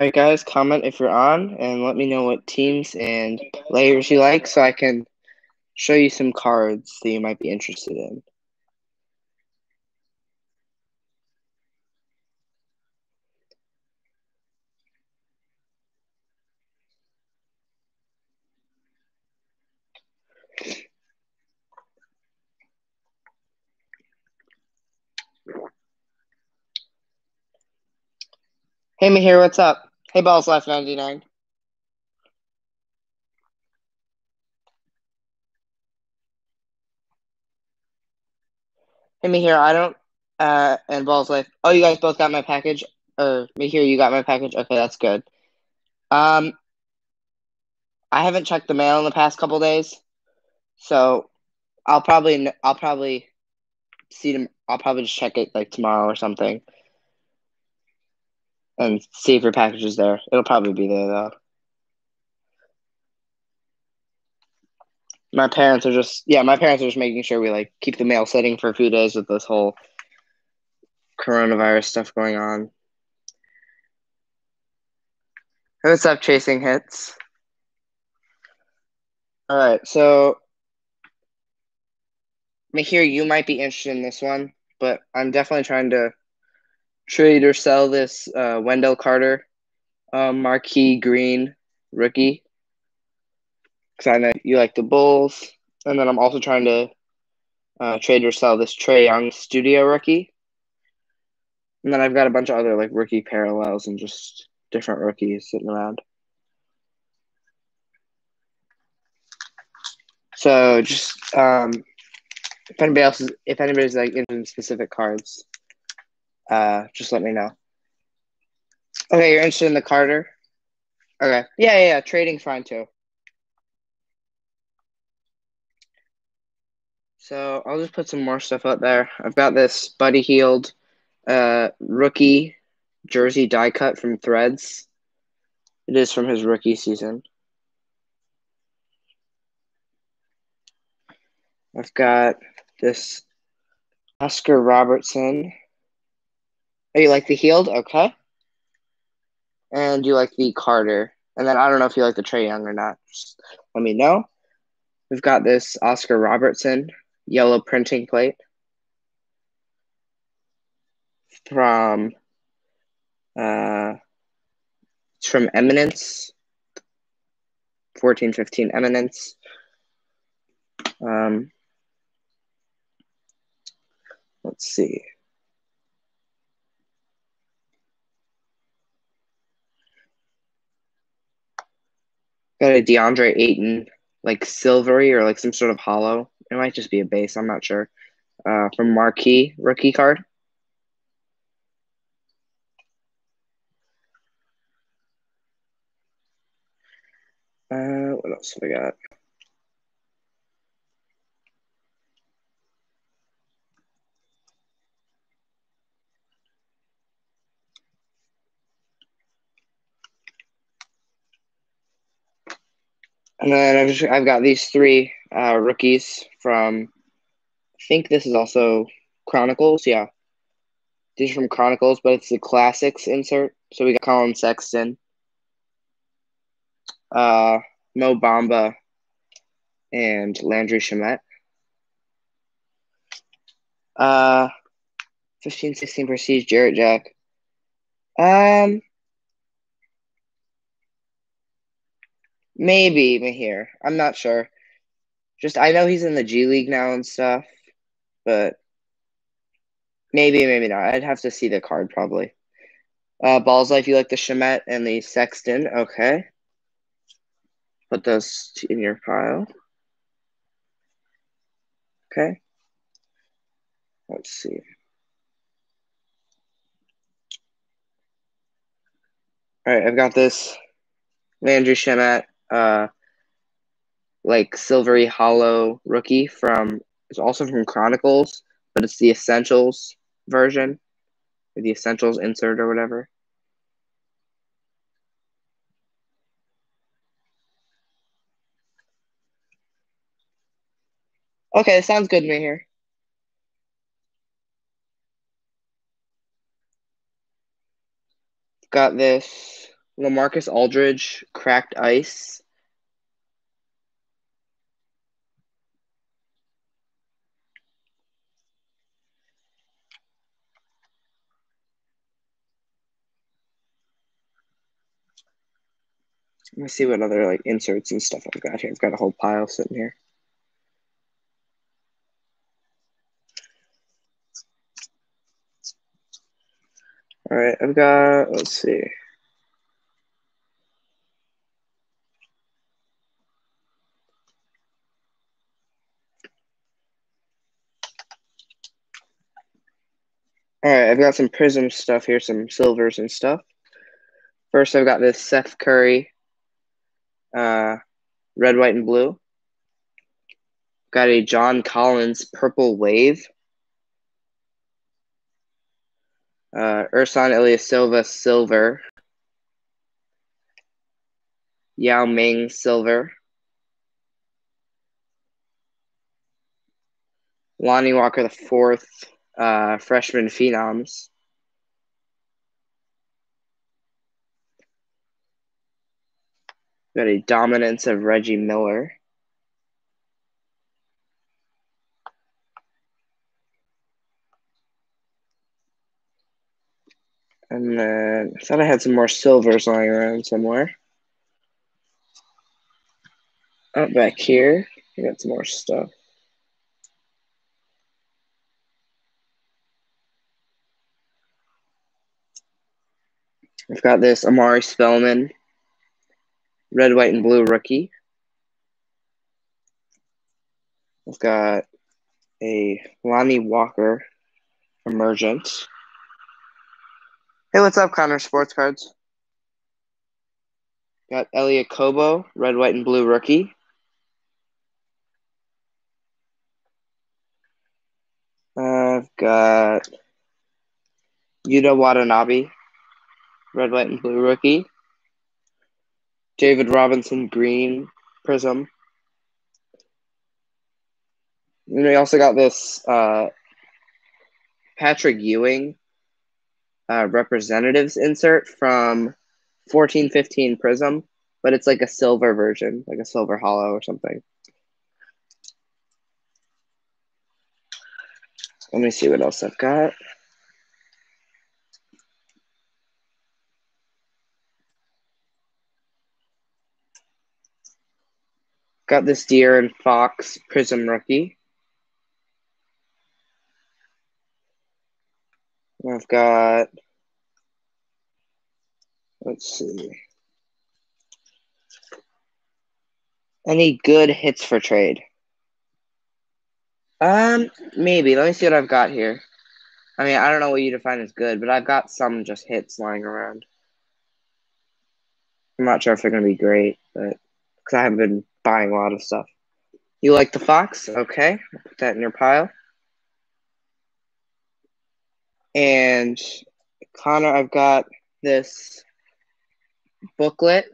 All right, guys, comment if you're on and let me know what teams and players you like so I can show you some cards that you might be interested in. Hey, Mahir, what's up? Hey, Balls Life 99. Hey, Mahir. I don't, uh, and Balls Life. Oh, you guys both got my package? Or, Mahir, you got my package? Okay, that's good. Um, I haven't checked the mail in the past couple days, so I'll probably, I'll probably see them. I'll probably just check it like tomorrow or something and see if your package is there. It'll probably be there though. My parents are just yeah, my parents are just making sure we like keep the mail sitting for a few days with this whole coronavirus stuff going on. What's up, chasing hits? All right, so Mahir, you might be interested in this one, but I'm definitely trying to trade or sell this uh, Wendell Carter, uh, marquee green rookie. Because I know you like the Bulls, and then I'm also trying to uh, trade or sell this Trae Young studio rookie. And then I've got a bunch of other like rookie parallels and just different rookies sitting around. So just um, if anybody else is, if anybody's like in specific cards, uh, just let me know. Okay, you're interested in the Carter? Okay. Yeah, yeah, yeah. Trading's fine too. So I'll just put some more stuff out there. I've got this Buddy Hield uh, rookie jersey die cut from Threads. It is from his rookie season. I've got this Oscar Robertson Oh, you like the Hield? Okay. And you like the Carter. And then I don't know if you like the Trae Young or not. Just let me know. We've got this Oscar Robertson yellow printing plate from uh it's from Eminence. 1415 Eminence. Um let's see. Got a DeAndre Ayton, like silvery or like some sort of hollow. It might just be a base. I'm not sure. Uh, from Marquee rookie card. Uh, what else have I got? And then I've, just, I've got these three uh, rookies from, I think this is also Chronicles. Yeah. These are from Chronicles, but it's the classics insert. So we got Collin Sexton, uh, Mo Bamba, and Landry Shamet. Uh, 15, 16 Prestige, Jarrett Jack. Um, Maybe Mahir. I'm not sure. Just I know he's in the G League now and stuff, but maybe, maybe not. I'd have to see the card probably. Uh, Balls Life, you like the Shamet and the Sexton. Okay. Put those in your pile. Okay. Let's see. All right, I've got this Landry Shamet uh, like silvery hollow rookie from it's also from Chronicles, but it's the Essentials version, or the Essentials insert or whatever. Okay, sounds good to me here. Got this LaMarcus Aldridge, cracked ice. Let me see what other like inserts and stuff I've got here. I've got a whole pile sitting here. All right, I've got, let's see. All right, I've got some prism stuff here, some silvers and stuff. First, I've got this Seth Curry, uh, red, white, and blue. Got a John Collins purple wave. Uh, Ersan Ilyasova silver. Yao Ming silver. Lonnie Walker the fourth uh, freshman phenoms. Got a dominance of Reggie Miller. And then I thought I had some more silvers lying around somewhere. Up back here, I got some more stuff. I've got this Omari Spellman, red, white, and blue rookie. I've got a Lonnie Walker emergent. Hey, what's up, Connor Sports Cards? Got Elie Okobo, red, white, and blue rookie. I've got Yuta Watanabe, red, white, and blue rookie. David Robinson, green prism. And we also got this uh, Patrick Ewing uh, representatives insert from 1415 Prism, but it's like a silver version, like a silver hollow or something. Let me see what else I've got. Got this De'Aaron Fox Prism rookie. I've got, let's see. Any good hits for trade? Um, maybe. Let me see what I've got here. I mean, I don't know what you define as good, but I've got some just hits lying around. I'm not sure if they're going to be great, but because I haven't been buying a lot of stuff. You like the Fox? Okay, put that in your pile. And Connor, I've got this booklet.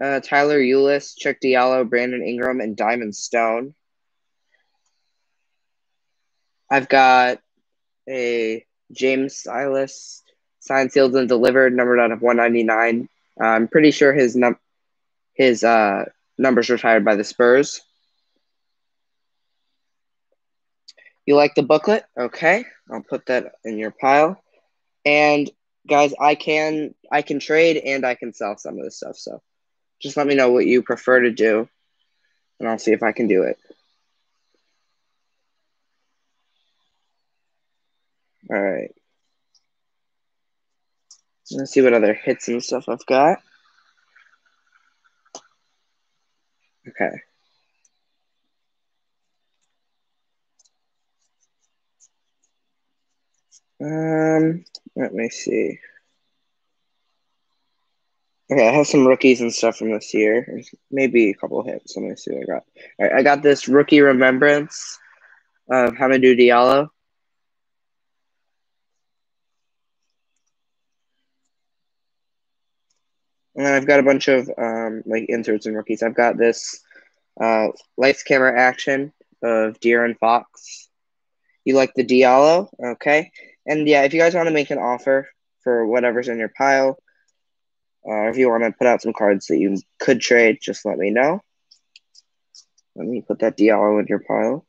Uh, Tyler Ulis, Cheick Diallo, Brandon Ingram, and Diamond Stone. I've got a James Silas signed, sealed, and delivered, numbered out of 199. Uh, I'm pretty sure his num his uh, numbers retired by the Spurs. You like the booklet? Okay, I'll put that in your pile. And guys, I can I can trade and I can sell some of this stuff. So just let me know what you prefer to do, and I'll see if I can do it. All right. Let's see what other hits and stuff I've got. Okay. Um, let me see. Okay, I have some rookies and stuff from this year. Maybe a couple hits. Let me see what I got. I got this rookie remembrance of Hamidou Diallo. And I've got a bunch of um, like inserts and rookies. I've got this uh, lights, camera, action of De'Aaron Fox. You like the Diallo? Okay. And yeah, if you guys want to make an offer for whatever's in your pile, Uh, if you want to put out some cards that you could trade, just let me know. Let me put that Diallo in your pile.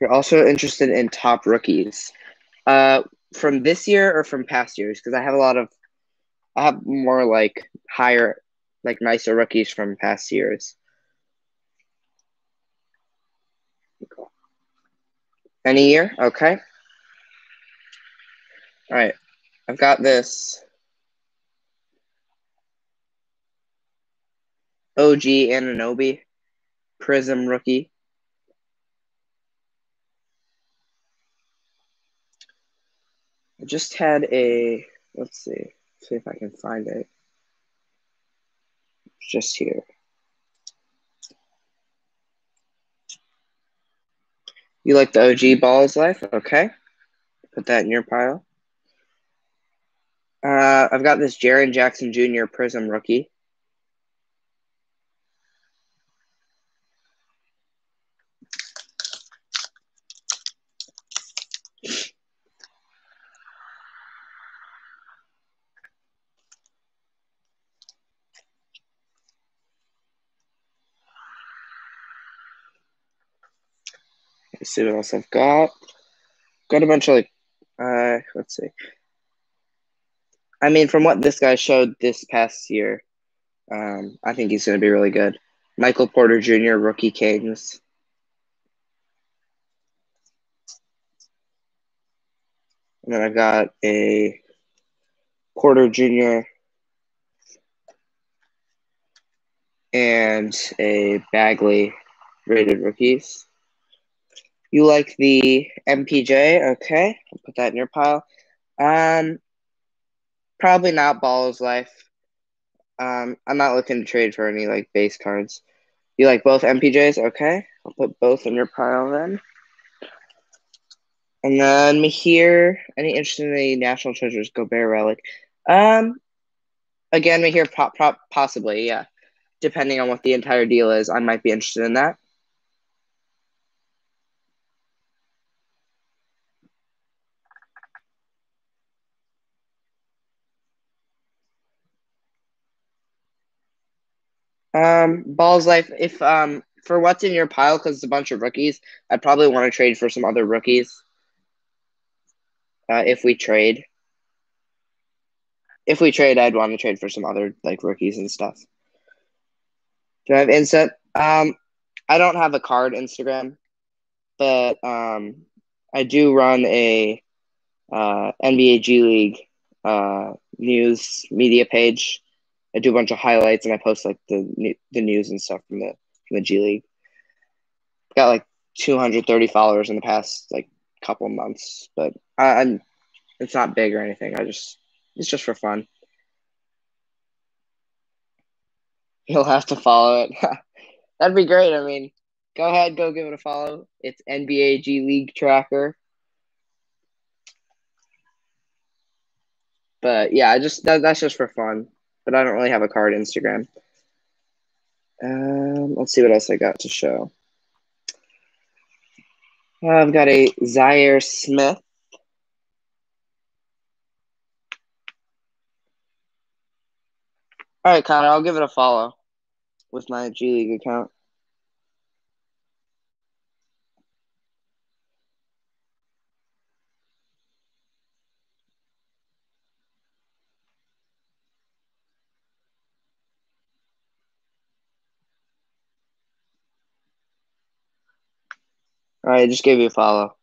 You're also interested in top rookies. Uh, from this year or from past years? Because I have a lot of, I have more like higher, like nicer rookies from past years. Any year? Okay. All right. I've got this OG Anunoby, Prism rookie. I just had a, let's see, see if I can find it. Just here. You like the OG Balls Life? Okay. Put that in your pile. Uh, I've got this Jaren Jackson Jr. Prism rookie. See what else I've got. Got a bunch of like, uh, let's see. I mean, from what this guy showed this past year, um, I think he's going to be really good. Michael Porter Jr., rookie Kings. And then I've got a Porter Jr. and a Bagley rated rookies. You like the MPJ? Okay, I'll put that in your pile. Um, probably not Balls Life. Um, I'm not looking to trade for any like base cards. You like both MPJs? Okay, I'll put both in your pile then. And then here, any interest in the National Treasures Gobert relic? Um, again, hear pop, pop, possibly, yeah. Depending on what the entire deal is, I might be interested in that. Um, balls life. If um for what's in your pile, because it's a bunch of rookies, I'd probably want to trade for some other rookies. Uh, if we trade, if we trade, I'd want to trade for some other like rookies and stuff. Do I have instant? Um, I don't have a card Instagram, but um, I do run a uh, NBA G League uh, news media page I do a bunch of highlights and I post like the the news and stuff from the from the G League. Got like 230 followers in the past like couple months, but I, I'm it's not big or anything. I just it's just for fun. You'll have to follow it. That'd be great. I mean, go ahead, go give it a follow. It's NBA G League Tracker. But yeah, I just that, that's just for fun but I don't really have a card Instagram. Um, let's see what else I got to show. I've got a Zhaire Smith. All right, Connor, I'll give it a follow with my G League account. All right, I just gave you a follow.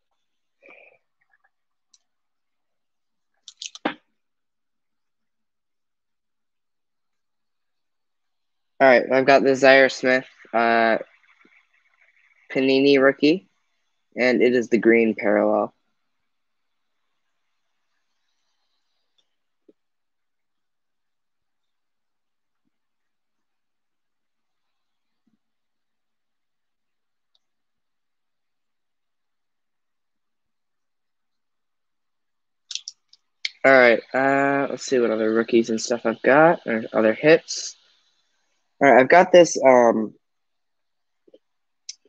All right, I've got the Zhaire Smith uh, Panini rookie, and it is the green parallel. All right. Uh, let's see what other rookies and stuff I've got or other hits. All right, I've got this um,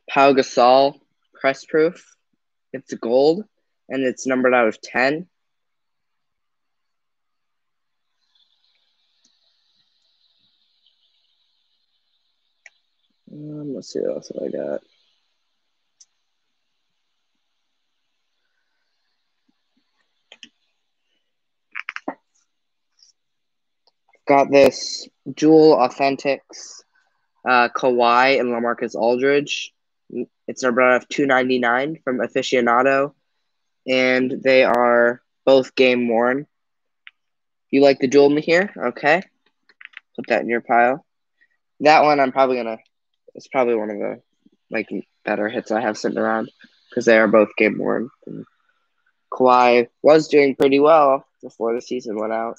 Pau Gasol press proof It's gold and it's numbered out of 10. Um, let's see what else I got. Got this Jewel Authentics uh, Kawhi and LaMarcus Aldridge. It's number out of 299 from Aficionado, and they are both game worn. You like the in here? Okay. Put that in your pile. That one I'm probably gonna it's probably one of the like better hits I have sitting around because they are both game worn. And Kawhi was doing pretty well before the season went out.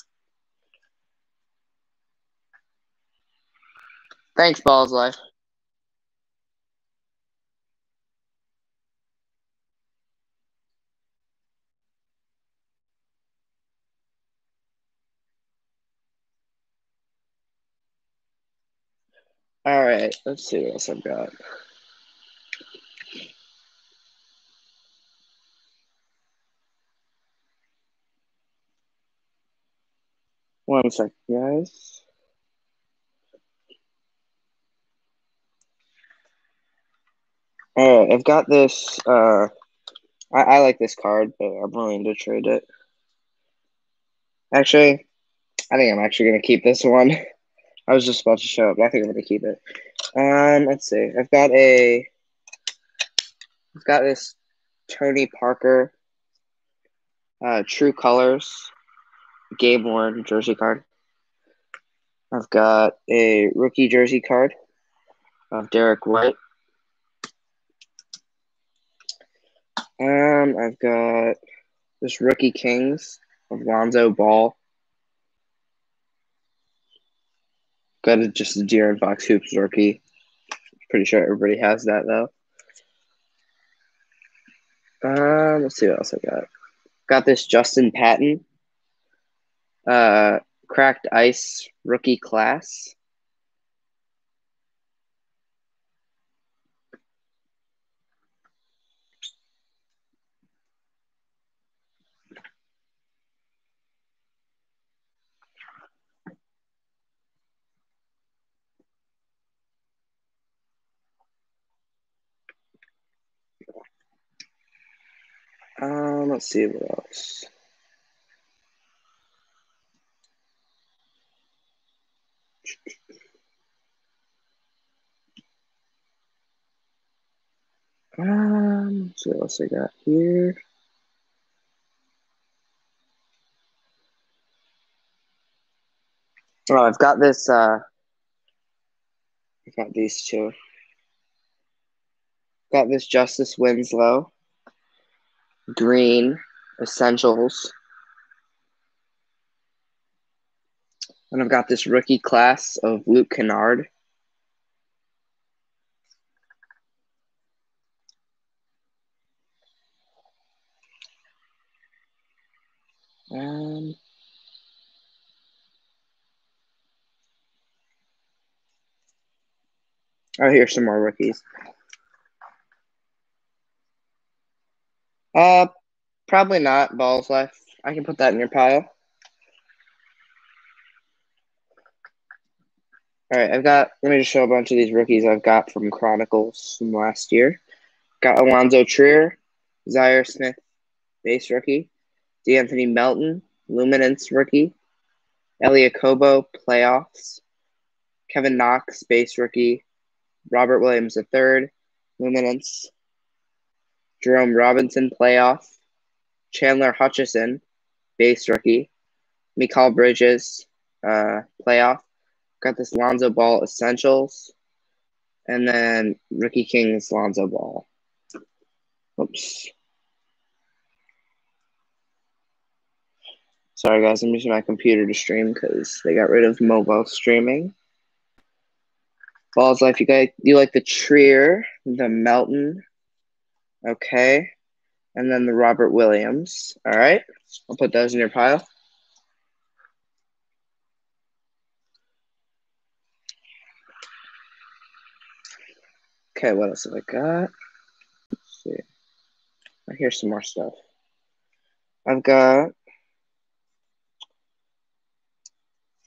Thanks, Balls Life. All right, let's see what else I've got. One second, guys. All right, I've got this. Uh, I, I like this card, but I'm willing to trade it. Actually, I think I'm actually gonna keep this one. I was just about to show up. but I think I'm gonna keep it. Um, let's see. I've got a. I've got this Tony Parker. Uh, True Colors, game worn jersey card. I've got a rookie jersey card of Derrick White. Um, I've got this rookie Kings of Lonzo Ball. Got a, just a De'Aaron Fox Hoops rookie. Pretty sure everybody has that though. Um, let's see what else I got. Got this Justin Patton. Uh, cracked ice rookie class. Um, let's see what else. Um, let's what else I got here. Oh, I've got this. Uh, I've got these two. Got this Justice Winslow green essentials. And I've got this rookie class of Luke Kennard. Um, oh, here's some more rookies. Uh, probably not. Balls life. I can put that in your pile. All right, I've got. Let me just show a bunch of these rookies I've got from Chronicles from last year. Got Alonzo Trier, Zhaire Smith, base rookie, De'Anthony Melton, Luminance rookie, Elie Okobo, playoffs, Kevin Knox, base rookie, Robert Williams III, Luminance, Jerome Robinson, playoff, Chandler Hutchison, base rookie, Mikal Bridges, uh, playoff, got this Lonzo Ball Essentials, and then Rookie Kings Lonzo Ball. Oops. Sorry, guys, I'm using my computer to stream because they got rid of mobile streaming. Balls life, you guys, you like the Trier, the Melton, okay, and then the Robert Williams. All right, I'll put those in your pile. Okay, what else have I got? Let's see. Here's some more stuff. I've got. I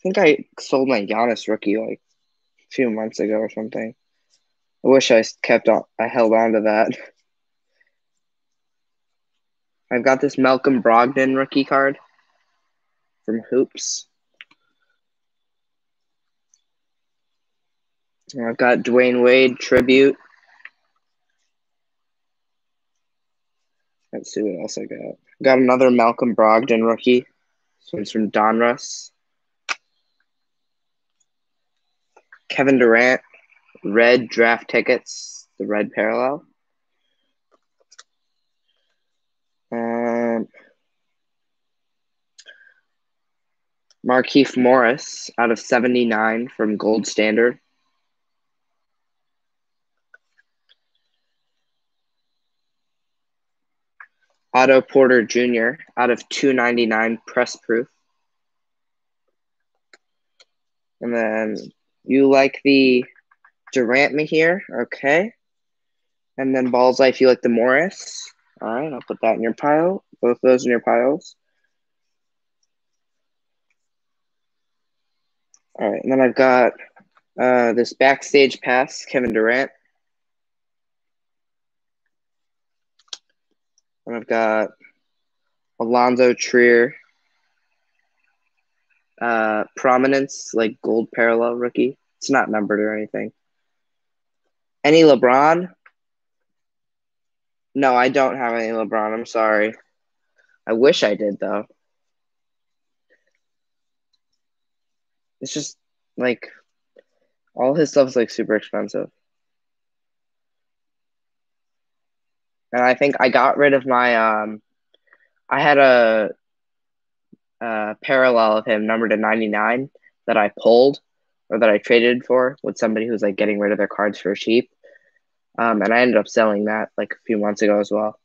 think I sold my Giannis rookie like a few months ago or something. I wish I kept on. I held on to that. I've got this Malcolm Brogdon rookie card from Hoops. And I've got Dwyane Wade tribute. Let's see what else I got. Got another Malcolm Brogdon rookie. This one's from Donruss. Kevin Durant, red draft tickets, the red parallel. Um, Markieff Morris out of 79 from Gold Standard. Otto Porter Jr. out of 299 press proof. And then you like the Durant Mahir, okay. And then Balls Life, you like the Morris. All right, I'll put that in your pile. Both those in your piles. All right, and then I've got uh, this backstage pass, Kevin Durant. And I've got Alonzo Trier, uh, prominence, like gold parallel rookie. It's not numbered or anything. Any LeBron? No, I don't have any LeBron. I'm sorry. I wish I did though. It's just like all his stuff's like super expensive. And I think I got rid of my um I had a, a parallel of him numbered to 99 that I pulled or that I traded for with somebody who's like getting rid of their cards for cheap. Um, and I ended up selling that like a few months ago as well.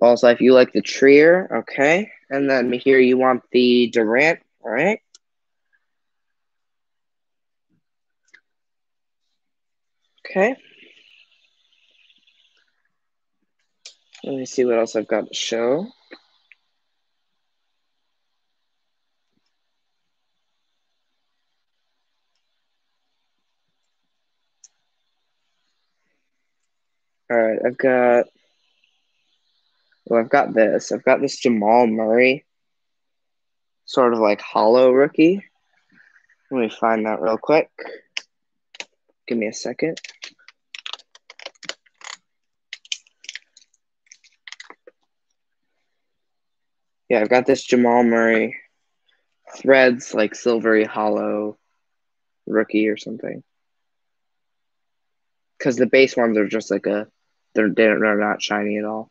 Also, if you like the Trier, okay. And then here you want the Durant, all right. Okay. Let me see what else I've got to show. All right, I've got. Well, I've got this. I've got this Jamal Murray, sort of like hollow rookie. Let me find that real quick. Give me a second. Yeah, I've got this Jamal Murray threads like silvery hollow rookie or something. Because the base ones are just like a they're they're not shiny at all.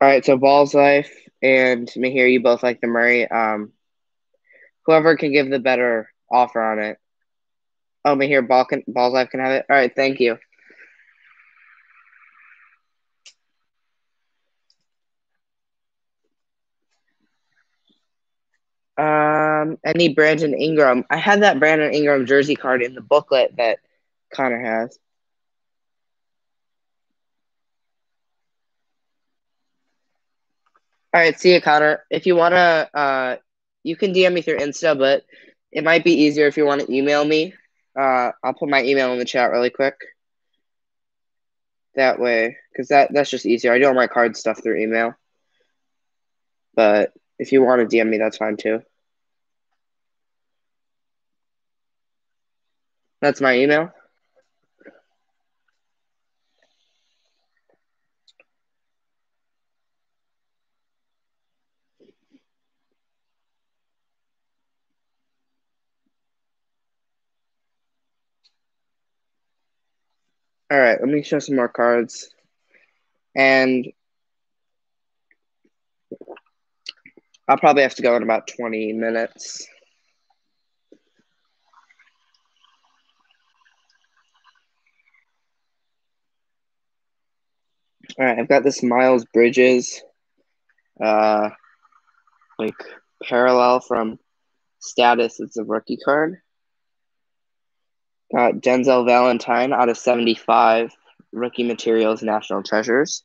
All right, so Balls Life and Mahir, you both like the Murray. Um, whoever can give the better offer on it. Oh, Mahir, Ball can, Balls Life can have it. All right, thank you. Um, any Brandon Ingram. I had that Brandon Ingram jersey card in the booklet that Connor has. All right, see you, Connor. If you wanna, uh, you can DM me through Insta, but it might be easier if you want to email me. Uh, I'll put my email in the chat really quick. That way, because that that's just easier. I do all my card stuff through email. But if you want to DM me, that's fine too. That's my email. All right, let me show some more cards. And I'll probably have to go in about 20 minutes. All right, I've got this Miles Bridges, uh, like parallel from status. It's a rookie card. Got Denzel Valentine out of 75 rookie materials national treasures.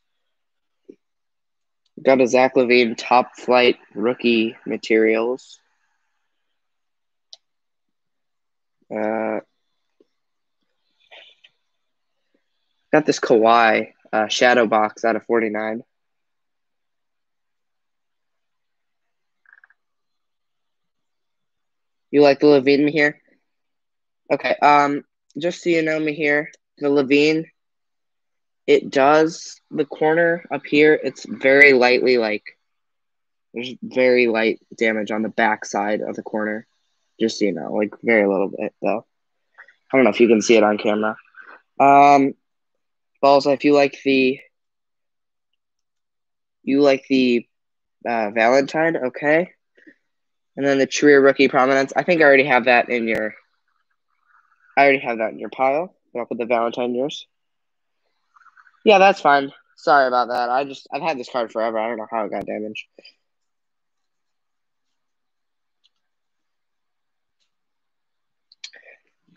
Got a Zach LaVine top flight rookie materials. Uh, got this Kawhi uh, shadow box out of 49. You like the Levine here? Okay. Um, just so you know Mahir, the LaVine, it does the corner up here. It's very lightly like there's very light damage on the back side of the corner. Just so you know, like very little bit though. I don't know if you can see it on camera. Um, also If you like the, you like the uh, Valentine, okay. And then the Trier rookie prominence. I think I already have that in your I already have that in your pile. I'll put the Valentine yours. Yeah, that's fine. Sorry about that. I just I've had this card forever. I don't know how it got damaged.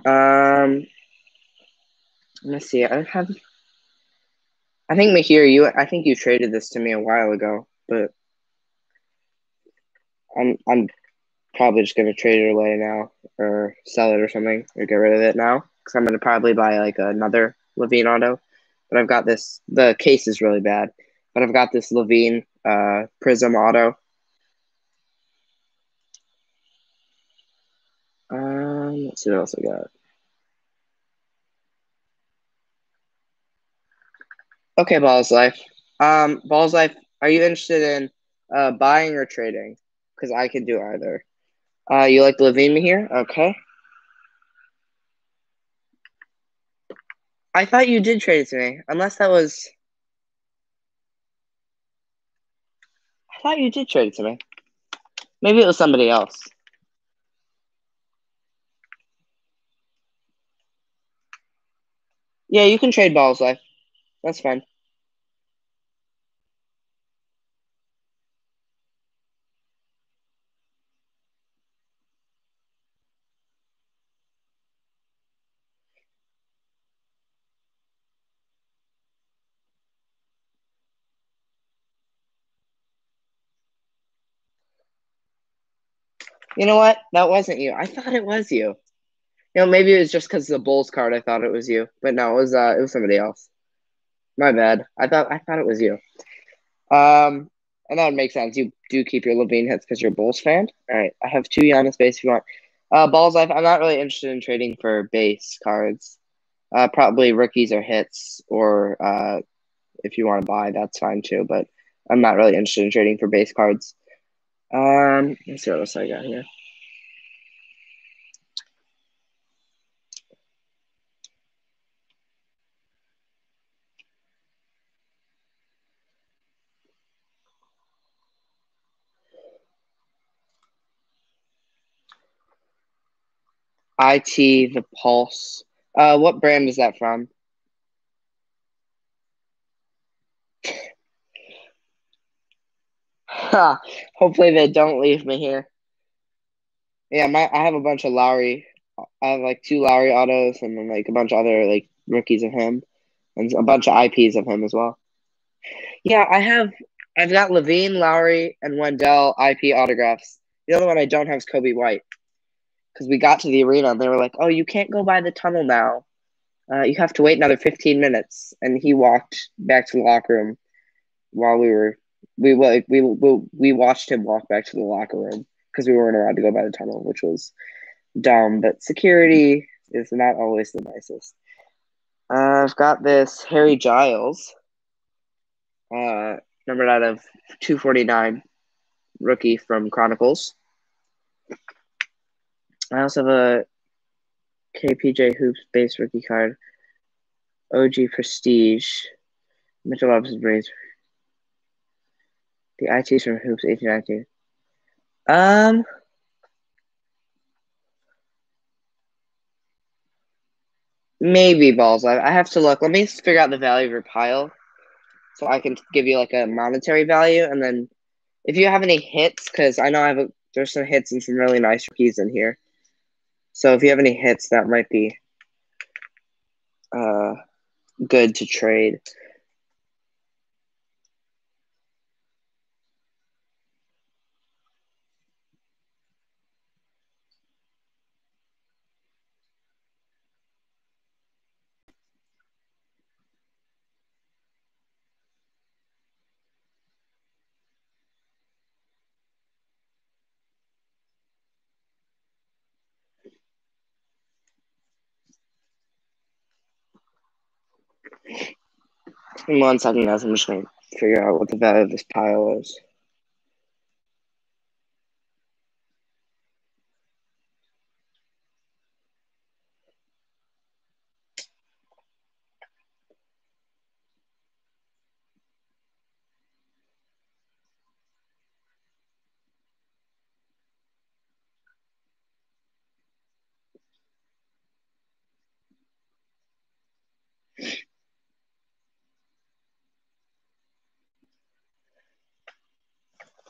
Um, let's see. I have. I think Mahir, you. I think you traded this to me a while ago, but I'm I'm probably just gonna trade it away now or sell it or something or get rid of it now because I'm gonna probably buy like another LaVine auto. But I've got this. The case is really bad, but I've got this LaVine uh, Prism auto. Um, let's see what else I got. Okay, Balls Life. Um, Balls Life, are you interested in uh, buying or trading? Because I can do either. Uh, you like LaVine here? Okay. I thought you did trade it to me, unless that was. I thought you did trade it to me. Maybe it was somebody else. Yeah, you can trade balls life. That's fine. You know what? That wasn't you. I thought it was you. You know, maybe it was just because the Bulls card. I thought it was you, but no, it was uh, it was somebody else. My bad. I thought I thought it was you. Um, and that would make sense. You do keep your LaVine hits because you're a Bulls fan. All right, I have two Giannis base if you want. Uh, balls. i I'm not really interested in trading for base cards. Uh, probably rookies or hits, or uh, if you want to buy, that's fine too. But I'm not really interested in trading for base cards. Um, let's see what else I got here. IT the Pulse. Uh, what brand is that from? Hopefully they don't leave me here. Yeah, my I have a bunch of Lauri. I have like two Lauri autos and then like a bunch of other like rookies of him and a bunch of IPs of him as well. Yeah, I have I've got LaVine, Lauri, and Wendell IP autographs. The other one I don't have is Coby White. Because we got to the arena and they were like, Oh, you can't go by the tunnel now. Uh, you have to wait another 15 minutes. And he walked back to the locker room while we were we we we we watched him walk back to the locker room because we weren't allowed to go by the tunnel, which was dumb. But security is not always the nicest. Uh, I've got this Harry Giles, uh, numbered out of two forty nine, rookie from Chronicles. I also have a KPJ Hoops base rookie card, OG Prestige, Mitchell Robinson Braves the ITs from Hoops 1819. Um. Maybe balls. I, I have to look. Let me figure out the value of your pile, so I can give you like a monetary value, and then if you have any hits, because I know I have a, there's some hits and some really nice keys in here. So if you have any hits, that might be uh good to trade. Second, guys, I'm just to figure out what the value of this pile is.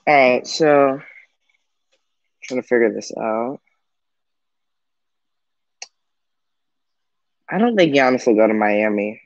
All right, so trying to figure this out. I don't think Giannis will go to Miami.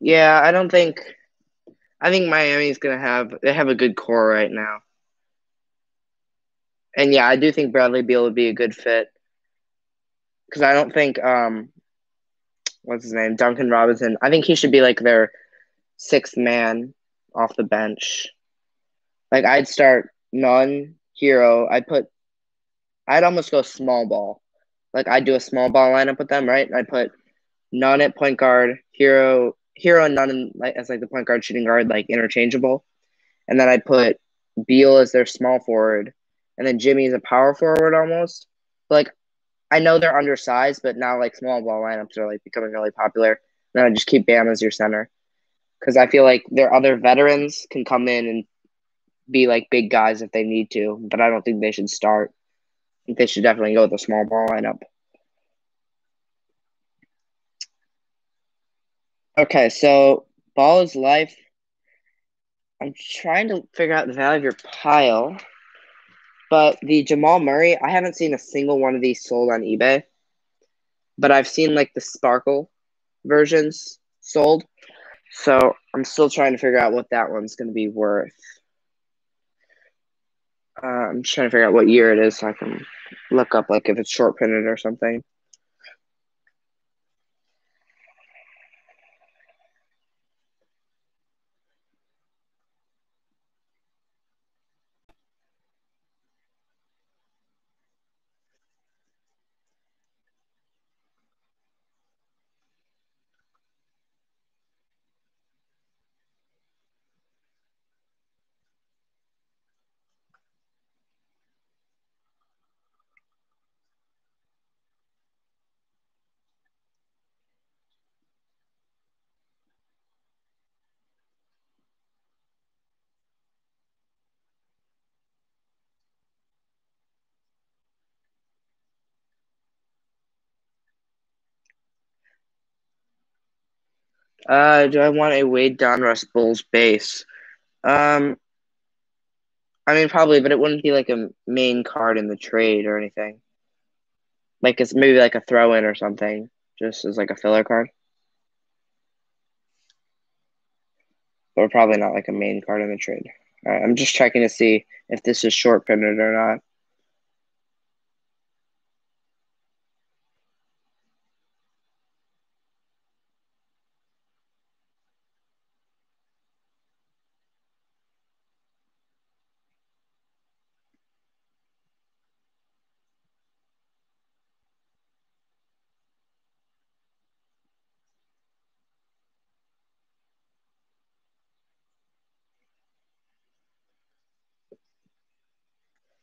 Yeah, I don't think. I think Miami's gonna have they have a good core right now, and yeah, I do think Bradley Beal would be a good fit because I don't think um, what's his name, Duncan Robinson. I think he should be like their sixth man off the bench. Like I'd start Nunn, Herro. I'd put. I'd almost go small ball. Like I'd do a small ball lineup with them, right? I'd put Nunn at point guard, Herro, Herro and Nunn as like the point guard, shooting guard, like interchangeable, and then I'd put Beal as their small forward, and then Jimmy is a power forward almost. Like I know they're undersized, but now like small ball lineups are like becoming really popular. Then I just keep Bam as your center because I feel like their other veterans can come in and be like big guys if they need to, but I don't think they should start. They should definitely go with a small ball lineup. Okay, so ball is life. I'm trying to figure out the value of your pile, but the Jamal Murray, I haven't seen a single one of these sold on eBay, but I've seen like the sparkle versions sold. So I'm still trying to figure out what that one's going to be worth. Uh, I'm just trying to figure out what year it is so I can look up like if it's short printed or something. Uh, do I want a Wade Donruss Bulls base? Um, I mean, probably, but it wouldn't be like a main card in the trade or anything. Like it's maybe like a throw in or something, just as like a filler card. But probably not like a main card in the trade. I'm just checking to see if this is short printed or not.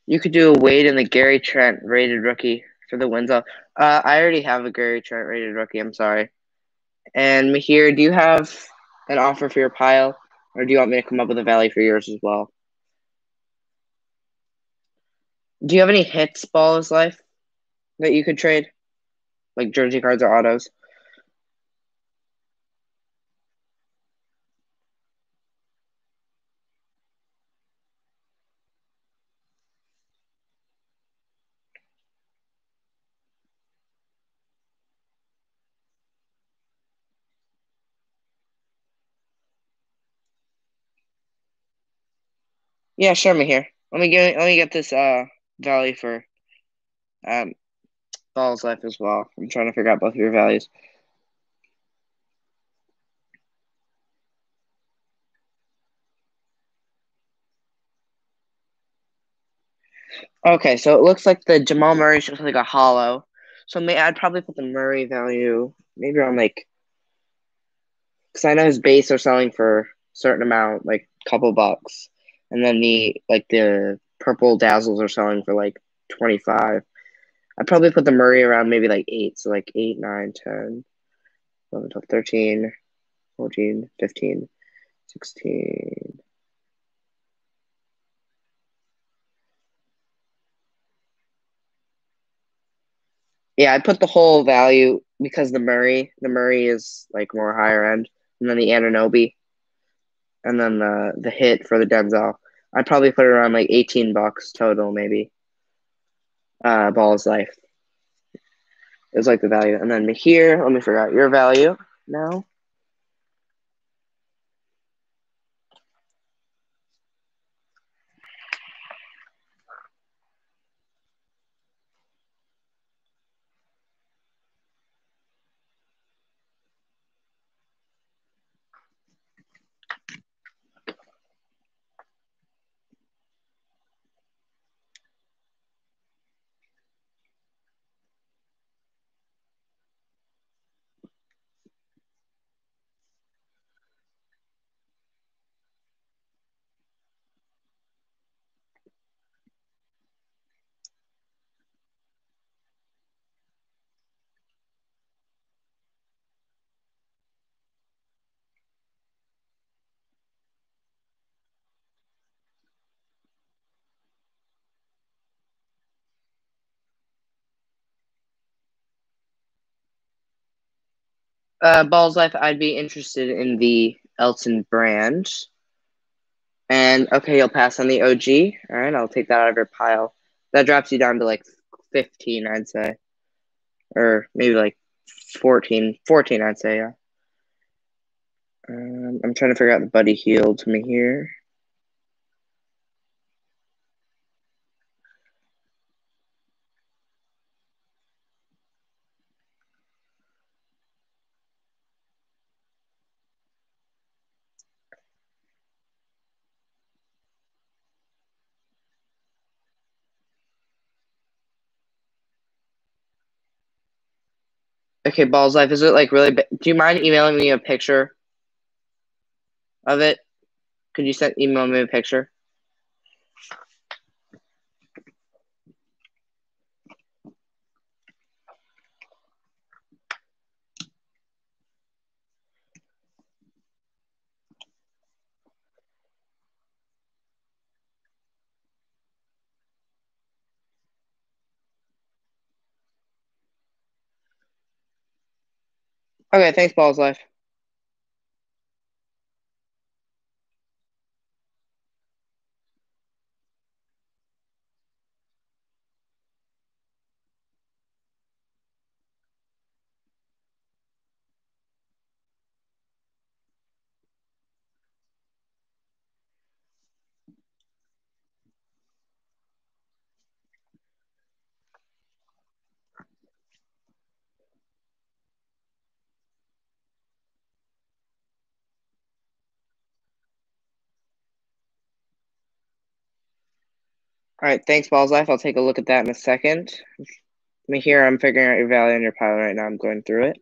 You could do a Wade and the Gary Trent rated rookie for the Winslow. Uh, I already have a Gary Trent rated rookie. I'm sorry. And Mahir, do you have an offer for your pile, or do you want me to come up with a value for yours as well? Do you have any hits balls life that you could trade, like jersey cards or autos? Yeah, show me here. Let me get let me get this uh value for um balls life as well. I'm trying to figure out both of your values. Okay, so it looks like the Jamal Murray just like a holo. So may I'd probably put the Murray value maybe around like because I know his base are selling for a certain amount, like a couple bucks, and then the like the purple dazzles are selling for like twenty five. I'd probably put the Murray around maybe like eight, so like 8, 9, 10, 11, 12, 13, 14, 15, 16. Yeah, I put the whole value because the Murray, the Murray is like more higher end, and then the Anunoby, and then the the hit for the Denzel. I'd probably put it around like eighteen bucks total, maybe. Uh, Ball's life It was like the value, and then here, let me figure out your value now. Uh, Balls Life, I'd be interested in the Elton Brand. And okay, you'll pass on the OG. All right, I'll take that out of your pile. That drops you down to like 15, I'd say. Or maybe like 14. 14, I'd say, yeah. Um, I'm trying to figure out the Buddy Hield to me here. Okay, Balls Life, is it like really? Do you mind emailing me a picture of it? Could you send email me a picture? Okay, thanks, Balls Life. All right, thanks, Balls Life. I'll take a look at that in a second. Mahir, I'm figuring out your value on your pile right now. I'm going through it.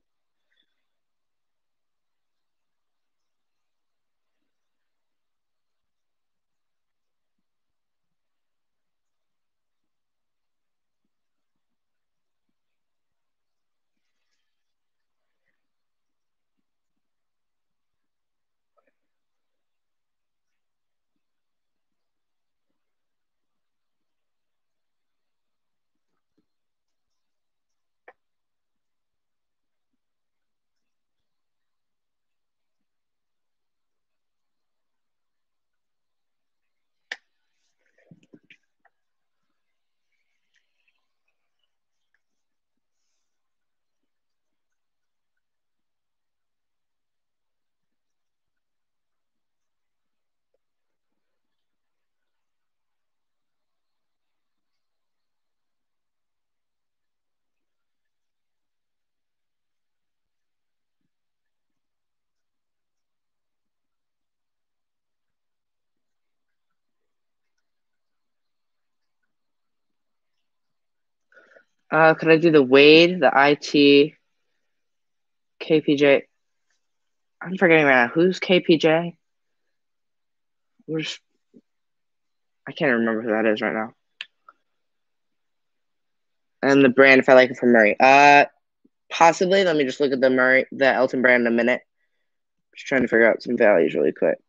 Uh, could I do the Wade, the IT, KPJ? I'm forgetting right now. Who's KPJ? Where's I can't remember who that is right now. And the brand, if I like it from Murray. Uh, possibly. Let me just look at the Murray, the Elton Brand in a minute. Just trying to figure out some values really quick.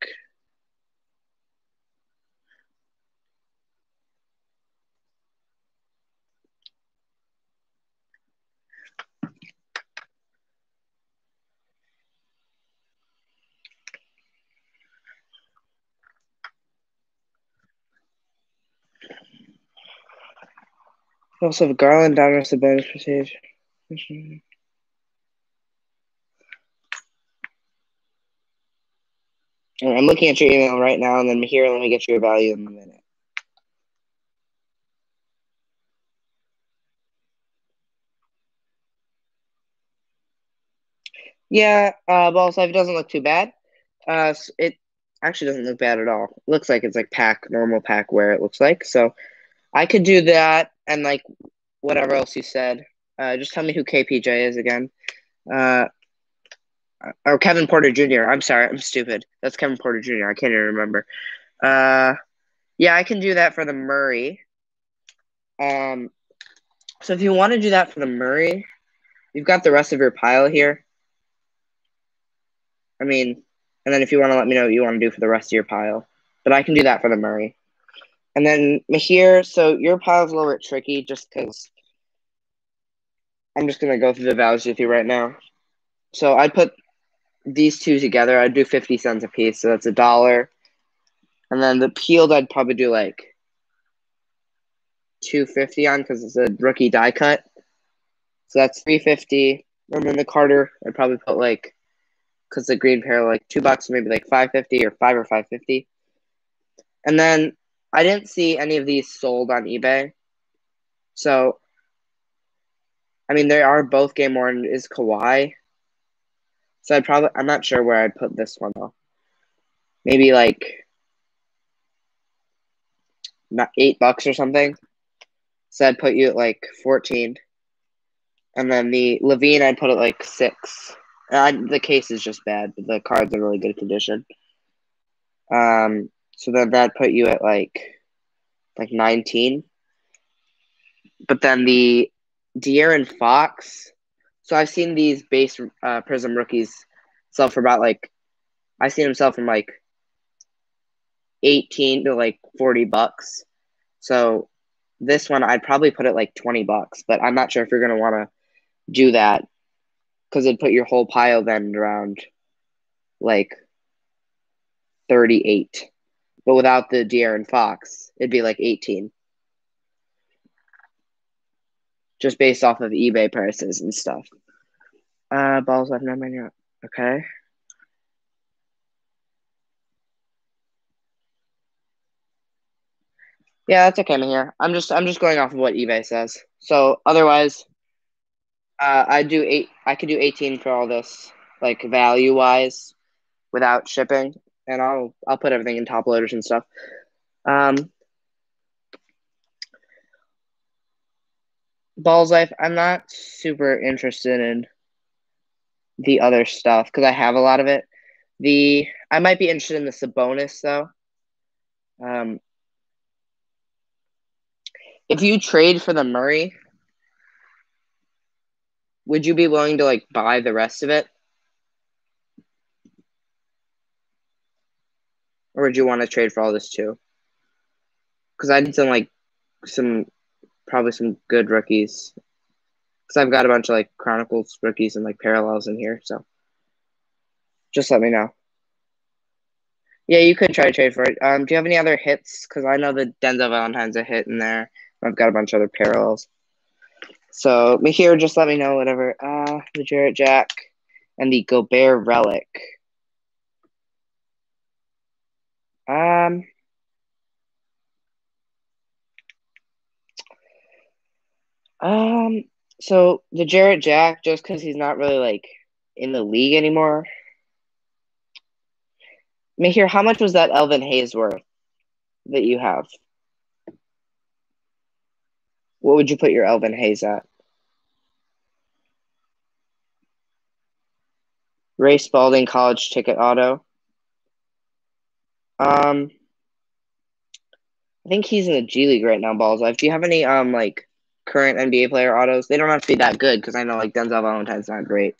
Also have Garland down as the bonus percentage. I'm looking at your email right now, and then here, let me get your value in a minute. Yeah, uh, Balls Life doesn't look too bad. Uh, it actually doesn't look bad at all. It looks like it's like pack, normal pack where it looks like. So I could do that and like whatever else you said. Uh, just tell me who KPJ is again. Uh, or Kevin Porter Jr. I'm sorry, I'm stupid. That's Kevin Porter Jr. I can't even remember. Uh, yeah, I can do that for the Murray. Um, so if you want to do that for the Murray, you've got the rest of your pile here. I mean, and then if you want to let me know what you want to do for the rest of your pile, but I can do that for the Murray. And then Mahir, so your pile's a little bit tricky just because I'm just gonna go through the values with you right now. So I'd put these two together. I'd do fifty cents a piece, so that's a dollar. And then the peeled, I'd probably do like two fifty on because it's a rookie die cut. So that's three fifty. And then the Carter, I'd probably put like because the green pair like two bucks, maybe like five fifty or five or five fifty. And then I didn't see any of these sold on eBay. So, I mean, they are both game worn is Kawhi. So I'd probably, I'm not sure where I'd put this one though. Maybe like not eight bucks or something. So I'd put you at like 14. And then the LaVine I'd put it like six. Uh, the case is just bad, but the card's in really good condition. Um, so then that put you at like like 19. But then the De'Aaron Fox. So I've seen these base uh, Prism rookies sell for about like I've seen them sell from like 18 to like 40 bucks. So this one I'd probably put it like 20 bucks, but I'm not sure if you're gonna want to do that because it'd put your whole pile then around like 38 but without the De'Aaron Fox, it'd be like 18. Just based off of eBay prices and stuff. Uh, balls left number. Okay. Yeah, that's okay, I'm here. I'm just I'm just going off of what eBay says. So otherwise, uh, I do eight. I could do 18 for all this, like value wise, without shipping and I'll I'll put everything in top loaders and stuff. Um, Balls Life, I'm not super interested in the other stuff because I have a lot of it. The I might be interested in the Sabonis though. Um, if you trade for the Murray, would you be willing to like buy the rest of it? Or would you want to trade for all this too? Because I need some like some probably some good rookies. Because I've got a bunch of like Chronicles rookies and like parallels in here, so just let me know. Yeah, you could try to trade for it. Um, do you have any other hits? Because I know the Denzel Valentine's a hit in there. I've got a bunch of other parallels. So here, just let me know whatever. Uh, the Jarrett Jack and the Gobert Relic. Um, um, so the Jarrett Jack, just because he's not really like in the league anymore. Mahir, how much was that Elvin Hayes worth that you have? What would you put your Elvin Hayes at? Ray Spalding college ticket auto. Um, I think he's in the G League right now. Balls life. Do you have any um like current NBA player autos? They don't have to be that good because I know like Denzel Valentine's not great.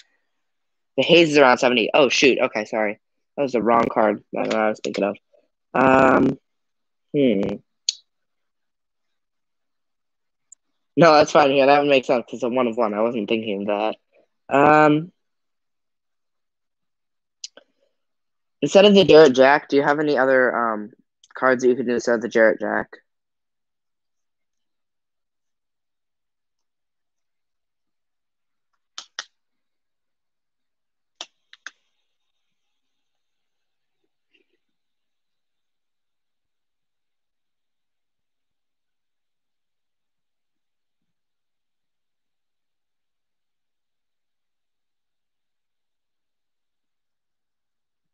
The Hayes is around seventy. Oh shoot. Okay, sorry. That was the wrong card. That I was thinking of. Um, hmm. No, that's fine. Yeah, that would make sense because I'm one of one. I wasn't thinking of that. Um, instead of the Jarrett Jack, do you have any other um cards that you could do instead of the Jarrett Jack?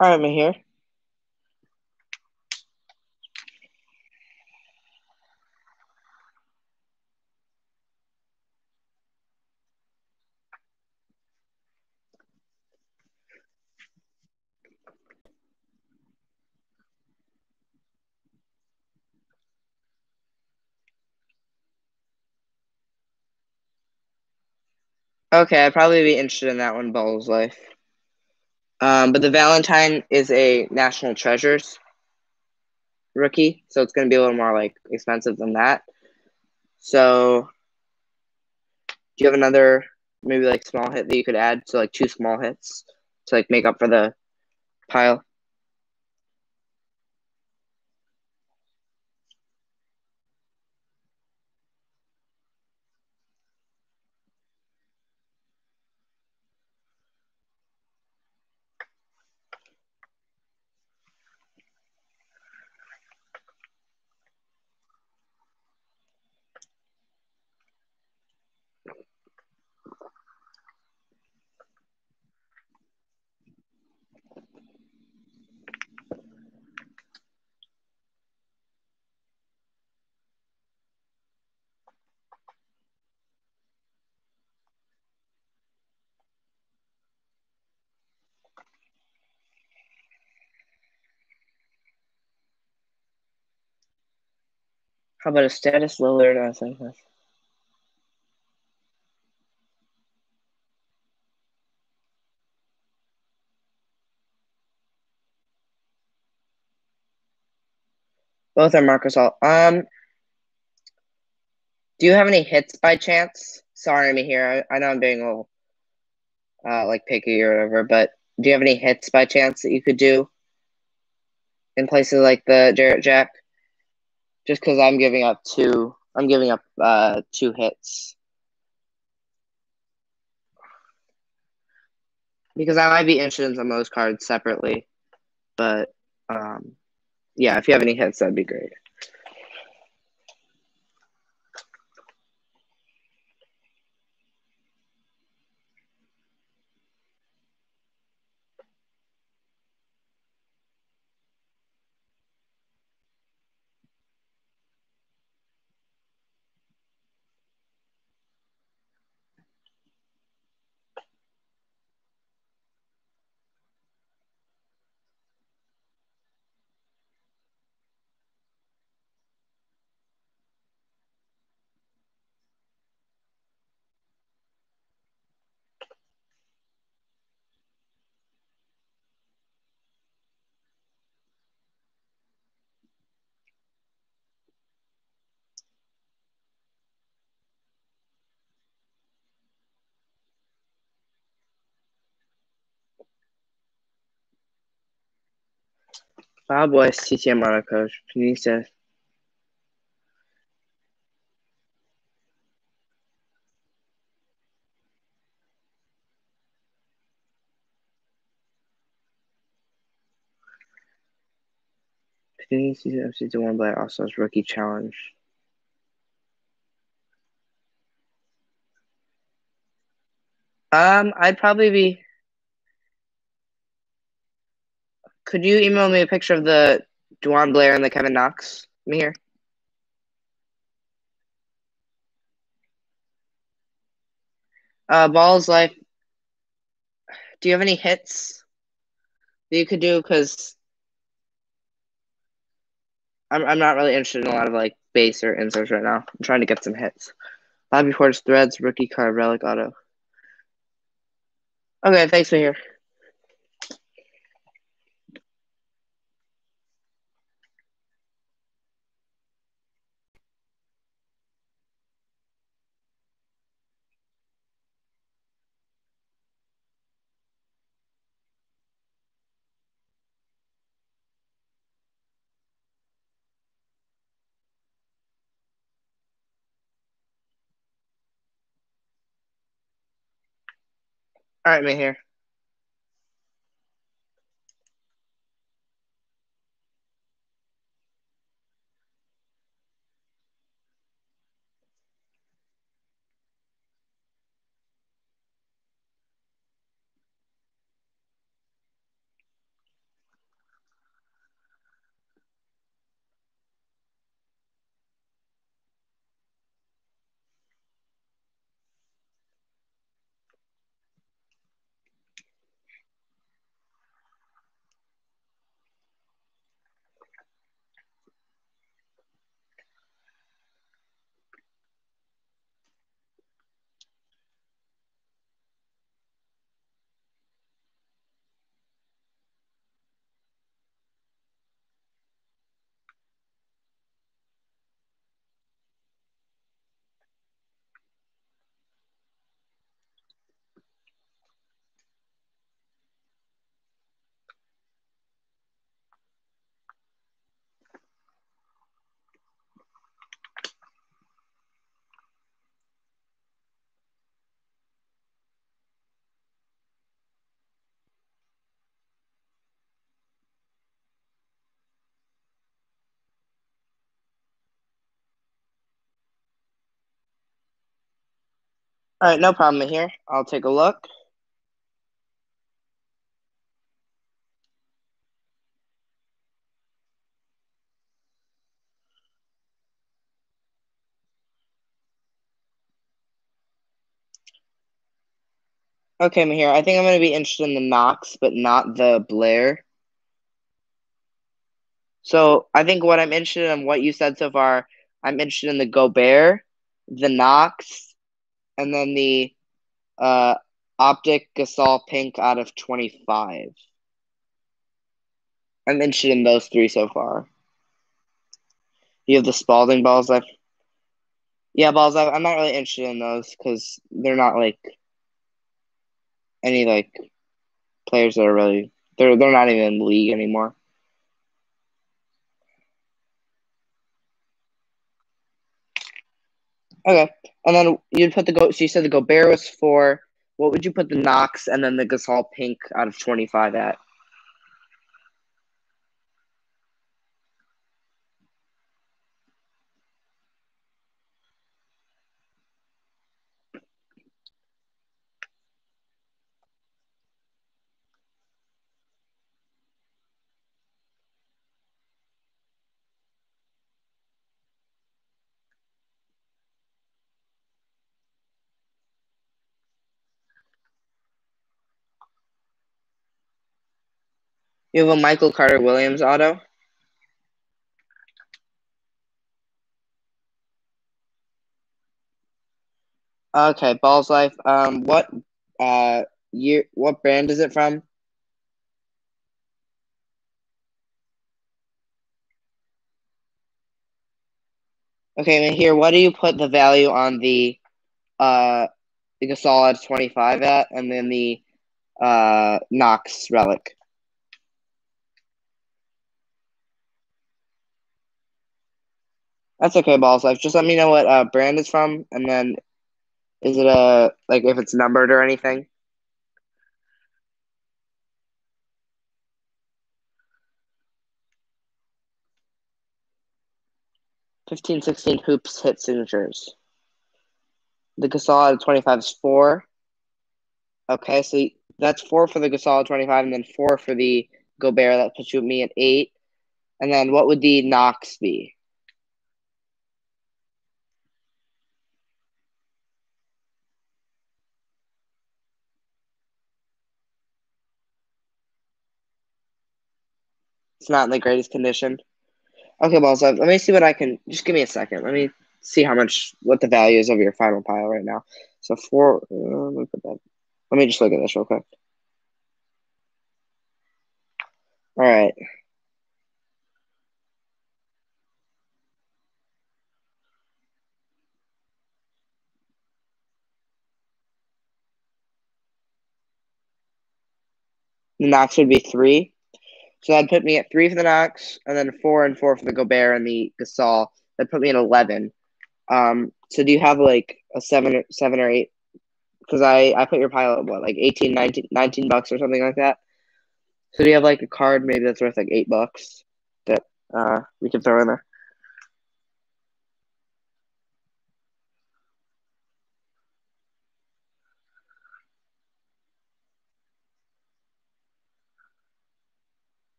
All right, here. Okay, I'd probably be interested in that one, Ball's Life. Um, but the Valentine is a National Treasures rookie, so it's going to be a little more like expensive than that. So, do you have another maybe like small hit that you could add? So like two small hits to like make up for the pile. How about a status Lillard on second? Both are Marcus All. Um, do you have any hits by chance? Sorry, I'm here. I, I know I'm being a little uh, like picky or whatever, but do you have any hits by chance that you could do in places like the Jarrett Jack? Just because I'm giving up two, I'm giving up uh, two hits because I might be interested in some of those cards separately, but um, yeah, if you have any hits, that'd be great. Bob West, TTM Mono Coach, Panisa. Panini season FC won by Oslo's rookie challenge. Um, I'd probably be. Could you email me a picture of the DeJuan Blair and the Kevin Knox? Mahir. Uh, Ball's life. do you have any hits that you could do? Because I'm I'm not really interested in a lot of like base or inserts right now. I'm trying to get some hits. Bobby Portis threads, rookie card, relic auto. Okay, thanks for here. All right, Mahir. All right, no problem here. I'll take a look. Okay, here. I think I'm going to be interested in the Knox, but not the Blair. So I think what I'm interested in, what you said so far, I'm interested in the Gobert, the Knox, and then the uh, Optic Gasol Pink out of 25. I'm interested in those three so far. You have the Spalding balls left. Yeah, balls. I'm not really interested in those because they're not like any like players that are really they're they're not even in the league anymore. Okay, and then you'd put the go. So you said the Gobert was four. What would you put the Knox and then the Gasol Pink out of twenty five at? You have a Michael Carter Williams auto. Okay, Balls Life. Um, what uh year? What brand is it from? Okay, and here, what do you put the value on the uh the Gasol twenty five at, and then the uh Knox relic? That's okay, Balls Life. Just let me know what uh, brand it's from, and then is it a like if it's numbered or anything? Fifteen, sixteen hoops hit signatures. The Gasol at twenty five is four. Okay, so that's four for the Gasol twenty five, and then four for the Gobert. That puts you at me at eight. And then what would the Knox be? It's not in the greatest condition. Okay, well, so let me see what I can. Just give me a second. Let me see how much what the value is of your final pile right now. So four. Uh, let me put that. Let me just look at this real quick. All right. The Knox would be three. So that'd put me at three for the Knox, and then four and four for the Gobert and the Gasol. That'd put me at eleven. Um, so do you have like a seven, seven or eight? Because I I put your pile at what like 18, 19, 19 bucks or something like that. So do you have like a card maybe that's worth like eight bucks that uh we can throw in there?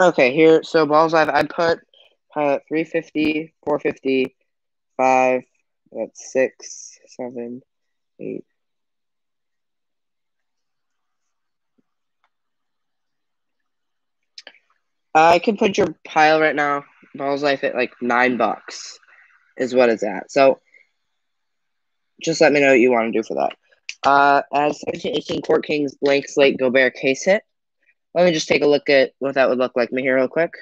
Okay, here. So balls I've I put uh, 350, 450, 5, that's 6, 7, 8. I can put your pile right now, balls life at like 9 bucks is what it's at. So just let me know what you want to do for that. Uh, as 17, 18 Court Kings blank slate Gobert case hit. Let me just take a look at what that would look like me here real quick.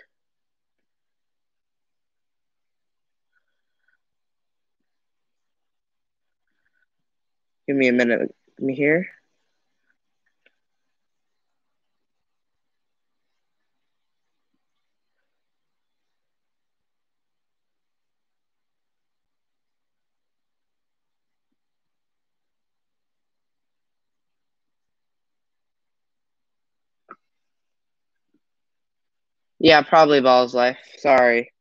Give me a minute. Me here. Yeah, probably balls life. Sorry.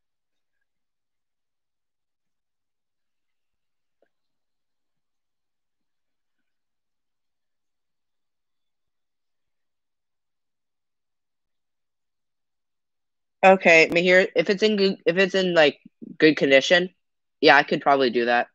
Okay, Mahir, if it's in good, if it's in like good condition, yeah, I could probably do that.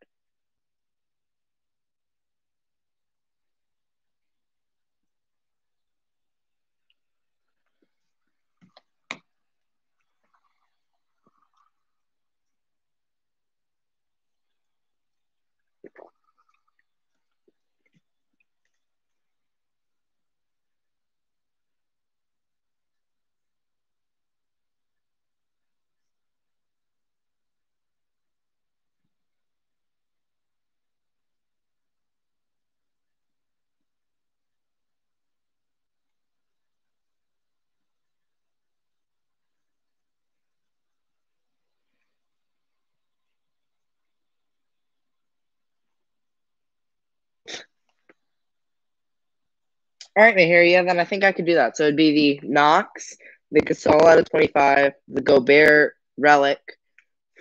All right, Mahir, yeah, then I think I could do that. So it'd be the Knox, the Gasol out of 25, the Gobert relic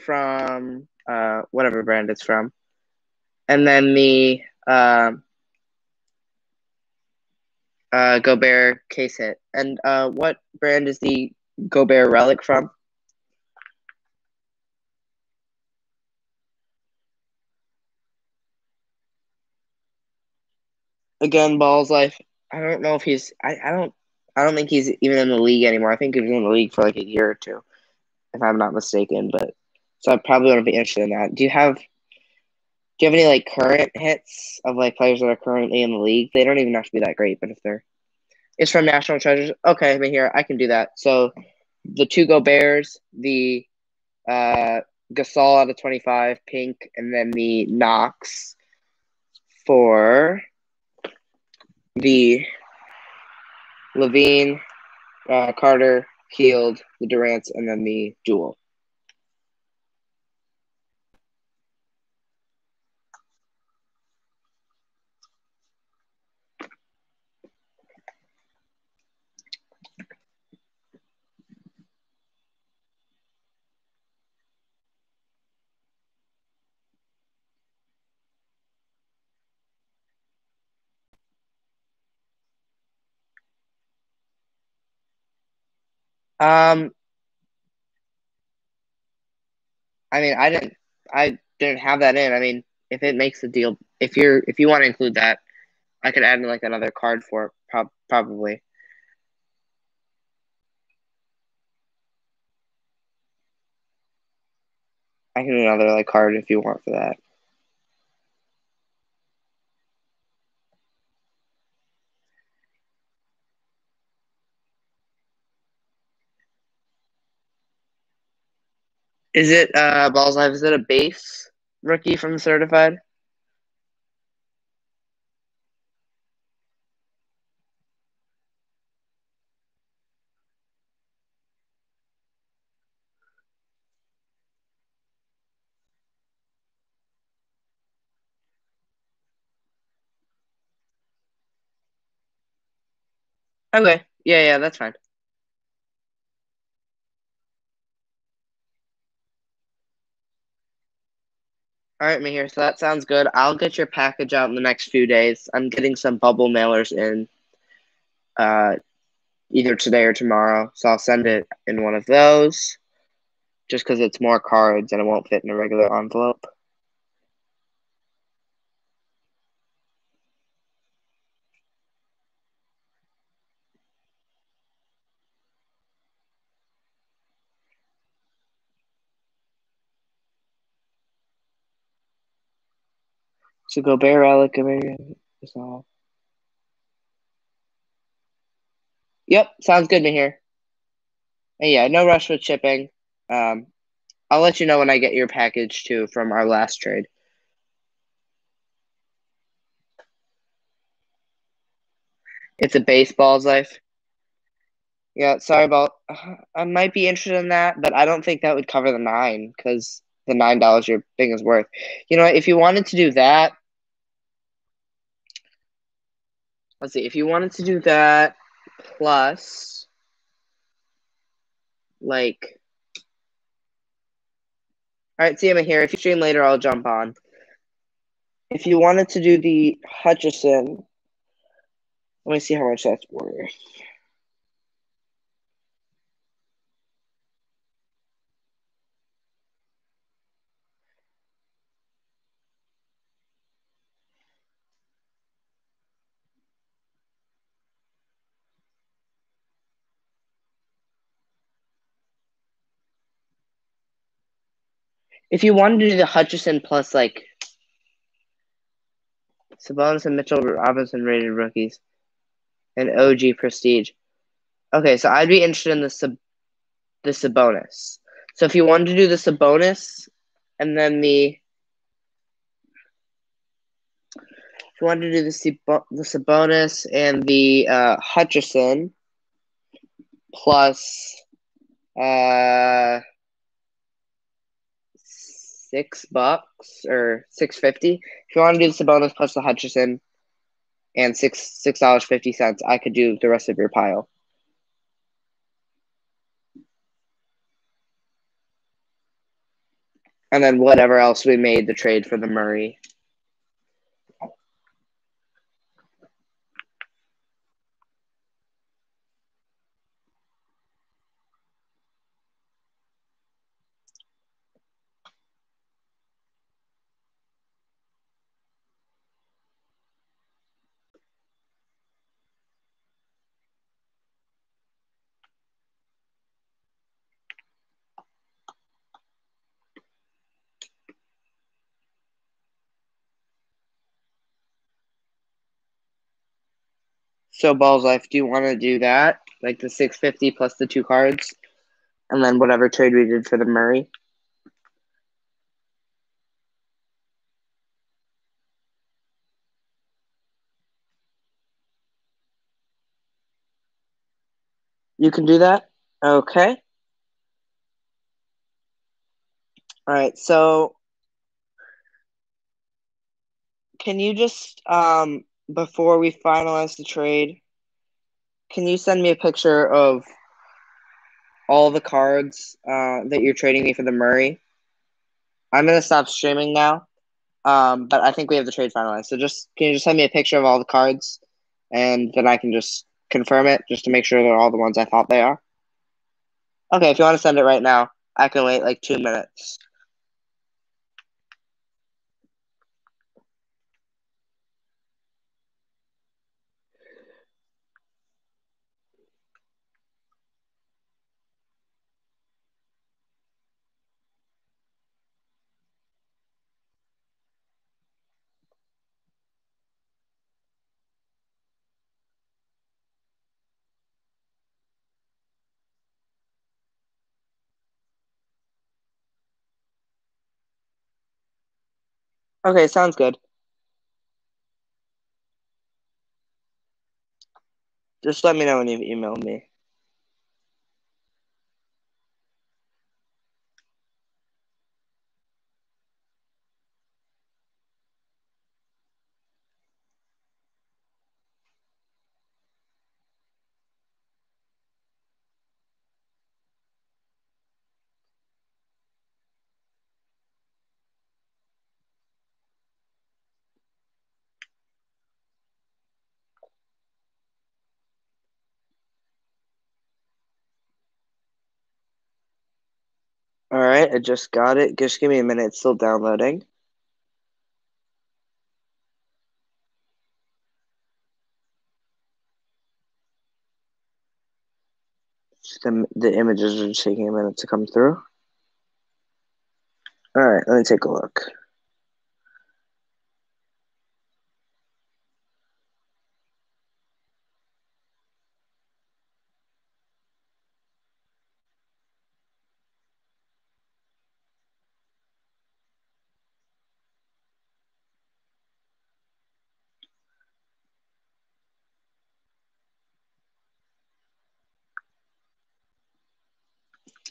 from uh, whatever brand it's from, and then the uh, uh, Gobert case hit. And uh, what brand is the Gobert relic from? Again, balls life. I don't know if he's. I, I don't. I don't think he's even in the league anymore. I think he was in the league for like a year or two, if I'm not mistaken. But so I probably wouldn't be interested in that. Do you have? Do you have any like current hits of like players that are currently in the league? They don't even have to be that great, but if they're, it's from National Treasures. Okay, but here I can do that. So the two Goberts, the uh, Gasol out of twenty five, pink, and then the Knox for the LaVine, uh, Carter, Hield, the Durants, and then the duel. Um, I mean, I didn't. I didn't have that in, I mean, if it makes a deal, if you're if you want to include that, I could add like another card for it, prob- probably. I can do another like card if you want for that. Is it uh Balls Life? Is it a base rookie from certified? Okay. Yeah, yeah, that's fine. All right, Mahir. So that sounds good. I'll get your package out in the next few days. I'm getting some bubble mailers in uh, either today or tomorrow. So I'll send it in one of those just because it's more cards and it won't fit in a regular envelope. So Gobert relic, Gobert all. Yep, sounds good to hear. And yeah, no rush with shipping. Um, I'll let you know when I get your package too from our last trade. It's a baseball's life. Yeah, sorry about. I might be interested in that, but I don't think that would cover the nine because the nine dollars your thing is worth. You know, if you wanted to do that, let's see. If you wanted to do that plus, like, all right, see, I'm here. If you stream later, I'll jump on. If you wanted to do the Hutchison, let me see how much that's worth. If you wanted to do the Hutchison plus like Sabonis and Mitchell Robinson rated rookies and OG Prestige. Okay, so I'd be interested in the sub the Sabonis. So if you wanted to do the Sabonis and then the if you wanted to do the the Sabonis and the uh, Hutchison plus uh six bucks or six fifty. If you want to do the Sabonis plus the Hutchison and six six dollars fifty cents, I could do the rest of your pile. And then whatever else we made the trade for the Murray. So balls life, do you want to do that? Like the six fifty plus the two cards, and then whatever trade we did for the Murray. You can do that? Okay. All right. So can you just um before we finalize the trade, can you send me a picture of all the cards uh, that you're trading me for the Murray? I'm gonna stop streaming now, um, but I think we have the trade finalized. So just can you just send me a picture of all the cards, and then I can just confirm it just to make sure they're all the ones I thought they are. Okay, if you want to send it right now, I can wait like two minutes. Okay, sounds good. Just let me know when you've emailed me. All right, I just got it. Just give me a minute. It's still downloading. The, the images are taking a minute to come through. All right, let me take a look.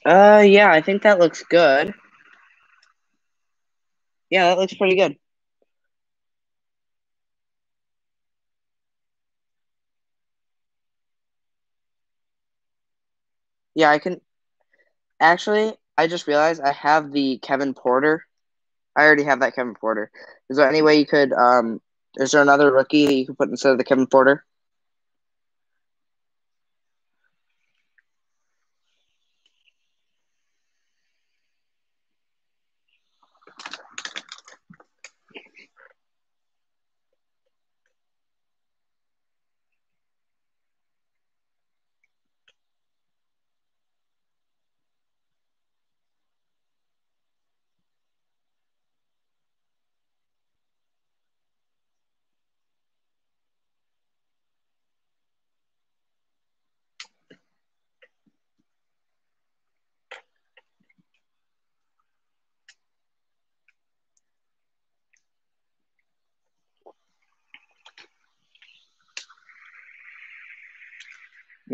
Uh, yeah, I think that looks good. Yeah, that looks pretty good. Yeah, I can. Actually, I just realized I have the Kevin Porter. I already have that Kevin Porter. Is there any way you could? Um, is there another rookie that you could put instead of the Kevin Porter?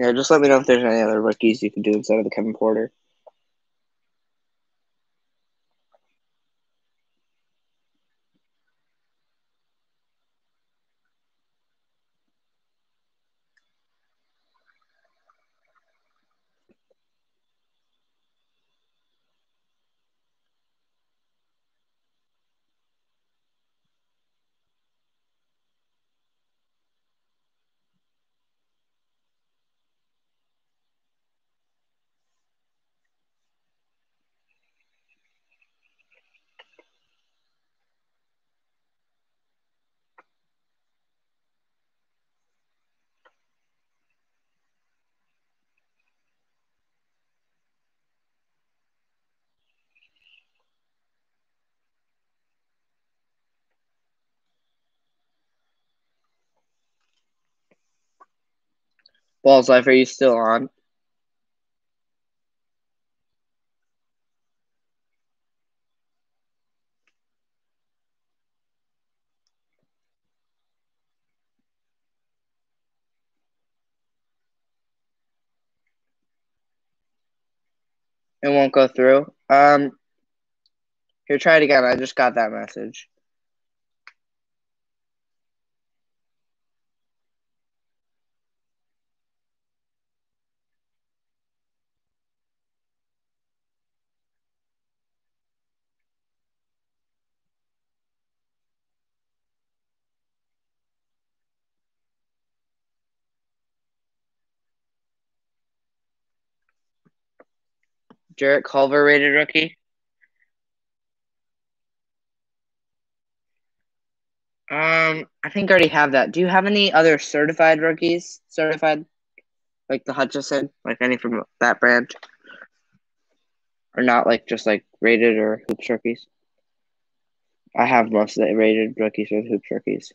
Yeah, just let me know if there's any other rookies you could do instead of the Kevin Porter. Balls life, are you still on? It won't go through. Um, here, try it again. I just got that message. Jarrett Culver rated rookie. Um, I think I already have that. Do you have any other certified rookies? Certified, like the Hutchison, like any from that brand, or not like just like rated or hoops rookies? I have most of the rated rookies or hoops rookies.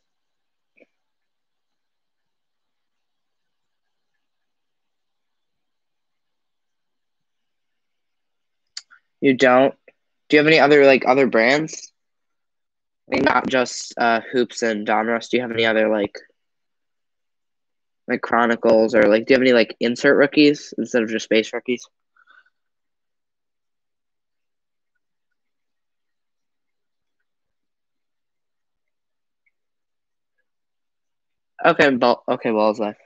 You don't? Do you have any other like other brands? I mean, not just uh, hoops and Donruss. Do you have any other like like Chronicles or like do you have any like insert rookies instead of just base rookies? Okay, ball. Okay, balls left.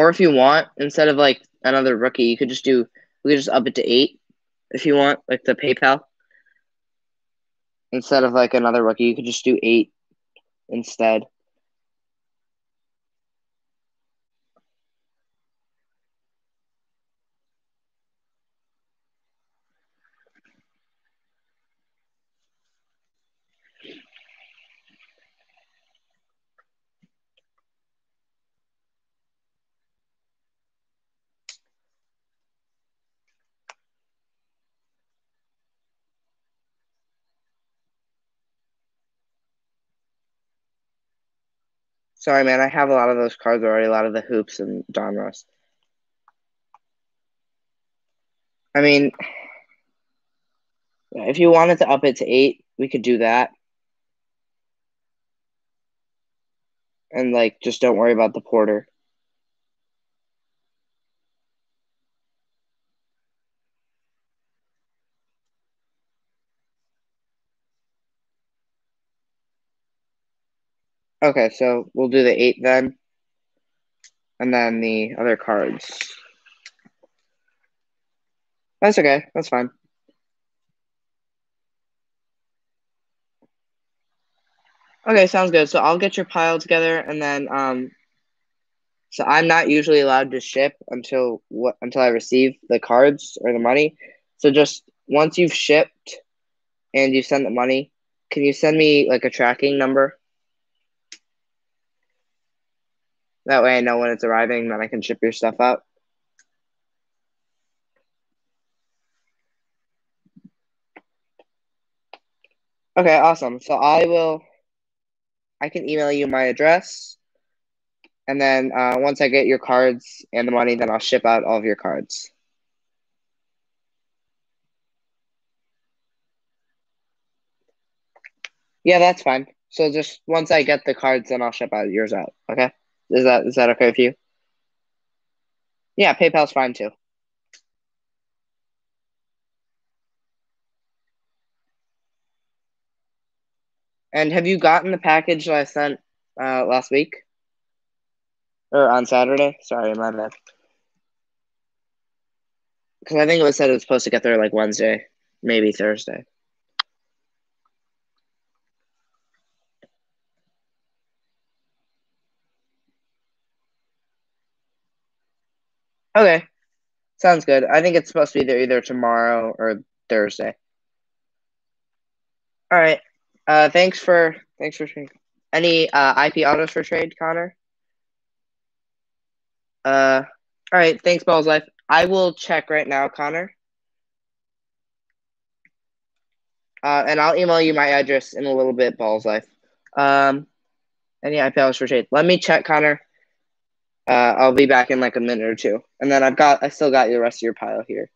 Or if you want, instead of like another rookie, you could just do we could just up it to eight if you want, like the PayPal. Instead of like another rookie, you could just do eight instead. Sorry, man. I have a lot of those cards already. A lot of the hoops and Donruss. I mean, if you wanted to up it to eight, we could do that. And like, just don't worry about the porter. Okay, so we'll do the eight then. And then the other cards. That's okay. That's fine. Okay, sounds good. So I'll get your pile together and then um so I'm not usually allowed to ship until what until I receive the cards or the money. So just once you've shipped and you send the money, can you send me like a tracking number? That way I know when it's arriving, then I can ship your stuff out. Okay, awesome. So I will I can email you my address. And then uh, once I get your cards and the money, then I'll ship out all of your cards. Yeah, that's fine. So just once I get the cards, then I'll ship out yours out. Okay? Is that is that okay with you? Yeah, PayPal's fine too. And have you gotten the package that I sent uh, last week? Or on Saturday? Sorry, my bad. Because I think it was said it was supposed to get there like Wednesday, maybe Thursday. Okay. Sounds good. I think it's supposed to be there either tomorrow or Thursday. All right. Uh, thanks for thanks for any uh, IP autos for trade, Connor. Uh, all right. Thanks, Balls Life. I will check right now, Connor. Uh, and I'll email you my address in a little bit, Balls Life. Um, any IP autos for trade? Let me check, Connor. Uh, I'll be back in like a minute or two, and then I've got I still got the rest of your pile here.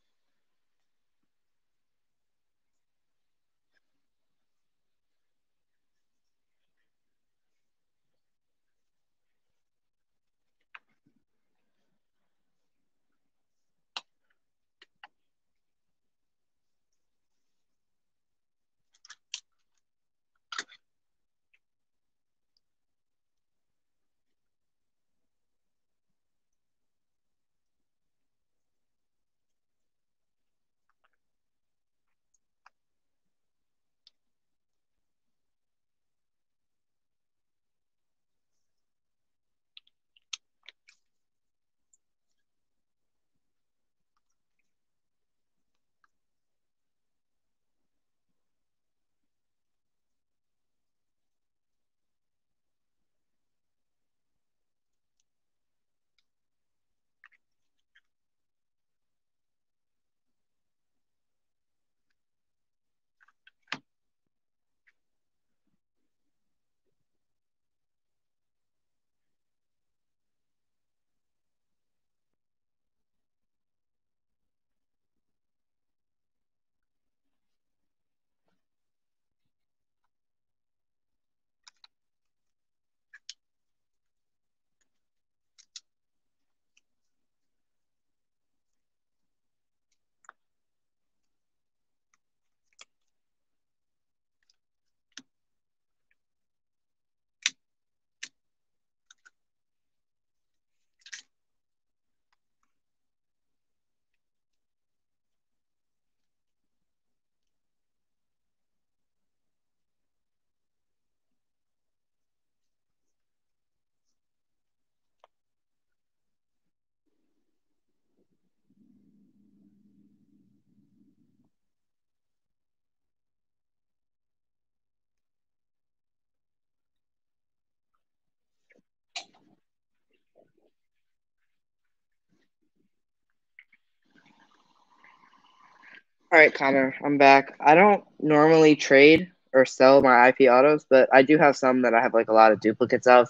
All right, Connor, I'm back. I don't normally trade or sell my IP autos, but I do have some that I have like a lot of duplicates of.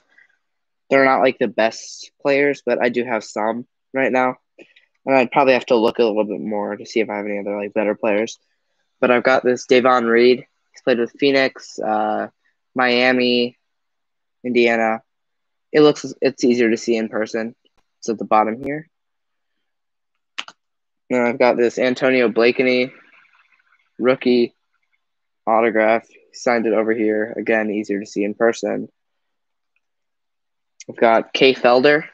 They're not like the best players, but I do have some right now. And I'd probably have to look a little bit more to see if I have any other like better players. But I've got this Davon Reed. He's played with Phoenix, uh, Miami, Indiana. It looks it's easier to see in person. It's at the bottom here. And I've got this Antonio Blakeney rookie autograph. Signed it over here. Again, easier to see in person. I've got Kay Felder.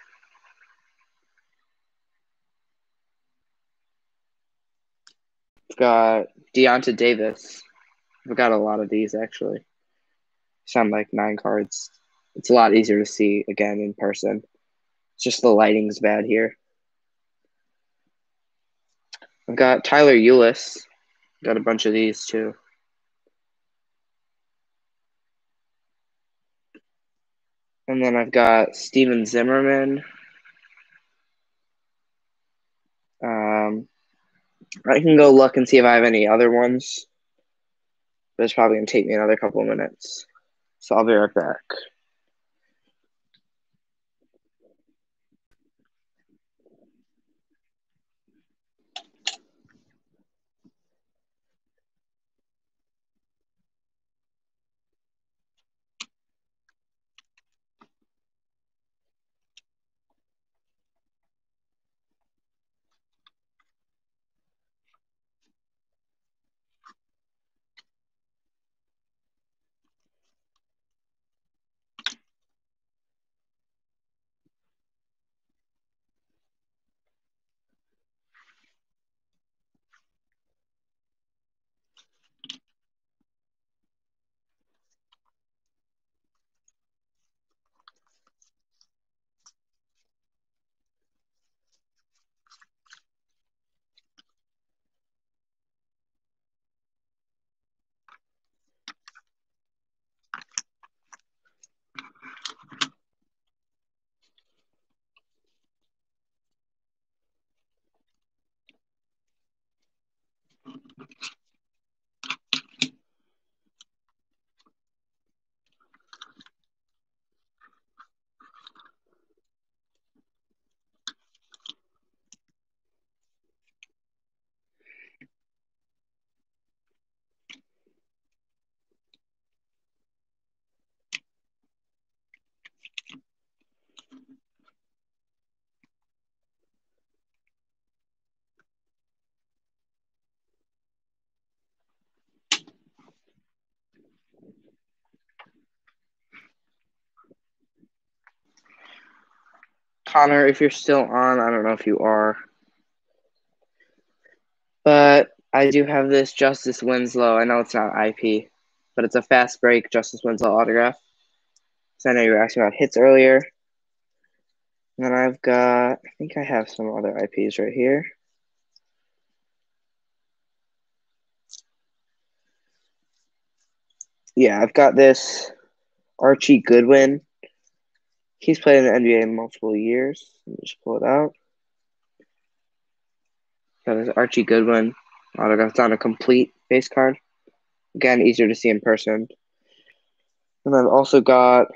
I've got Deyonta Davis. I've got a lot of these actually. Sound like nine cards. It's a lot easier to see again in person. It's just the lighting's bad here. I've got Tyler Ulis. Got a bunch of these too. And then I've got Stephen Zimmerman. Um, I can go look and see if I have any other ones, but it's probably going to take me another couple of minutes. So I'll be right back. Connor, if you're still on, I don't know if you are. But I do have this Justice Winslow. I know it's not IP, but it's a fast break Justice Winslow autograph. So I know you were asking about hits earlier. And then I've got, I think I have some other IPs right here. Yeah, I've got this Archie Goodwin He's played in the NBA multiple years. Let me just pull it out. Got his Archie Goodwin autograph. It's on a complete base card. Again, easier to see in person. And I've also got.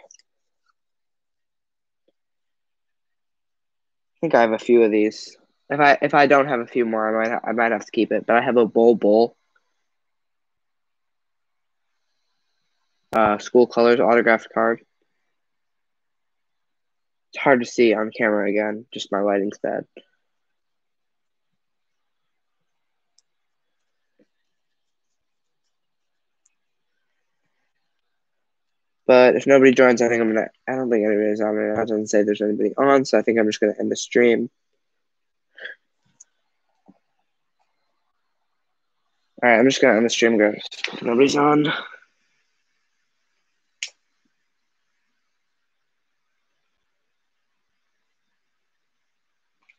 I think I have a few of these. If I if I don't have a few more, I might I might have to keep it. But I have a Bol Bol. Uh, school colors autographed card. It's hard to see on camera again. Just my lighting's bad. But if nobody joins, I think I'm gonna. I don't think anybody's on. It doesn't say there's anybody on, so I think I'm just gonna end the stream. All right, I'm just gonna end the stream, guys. Nobody's on.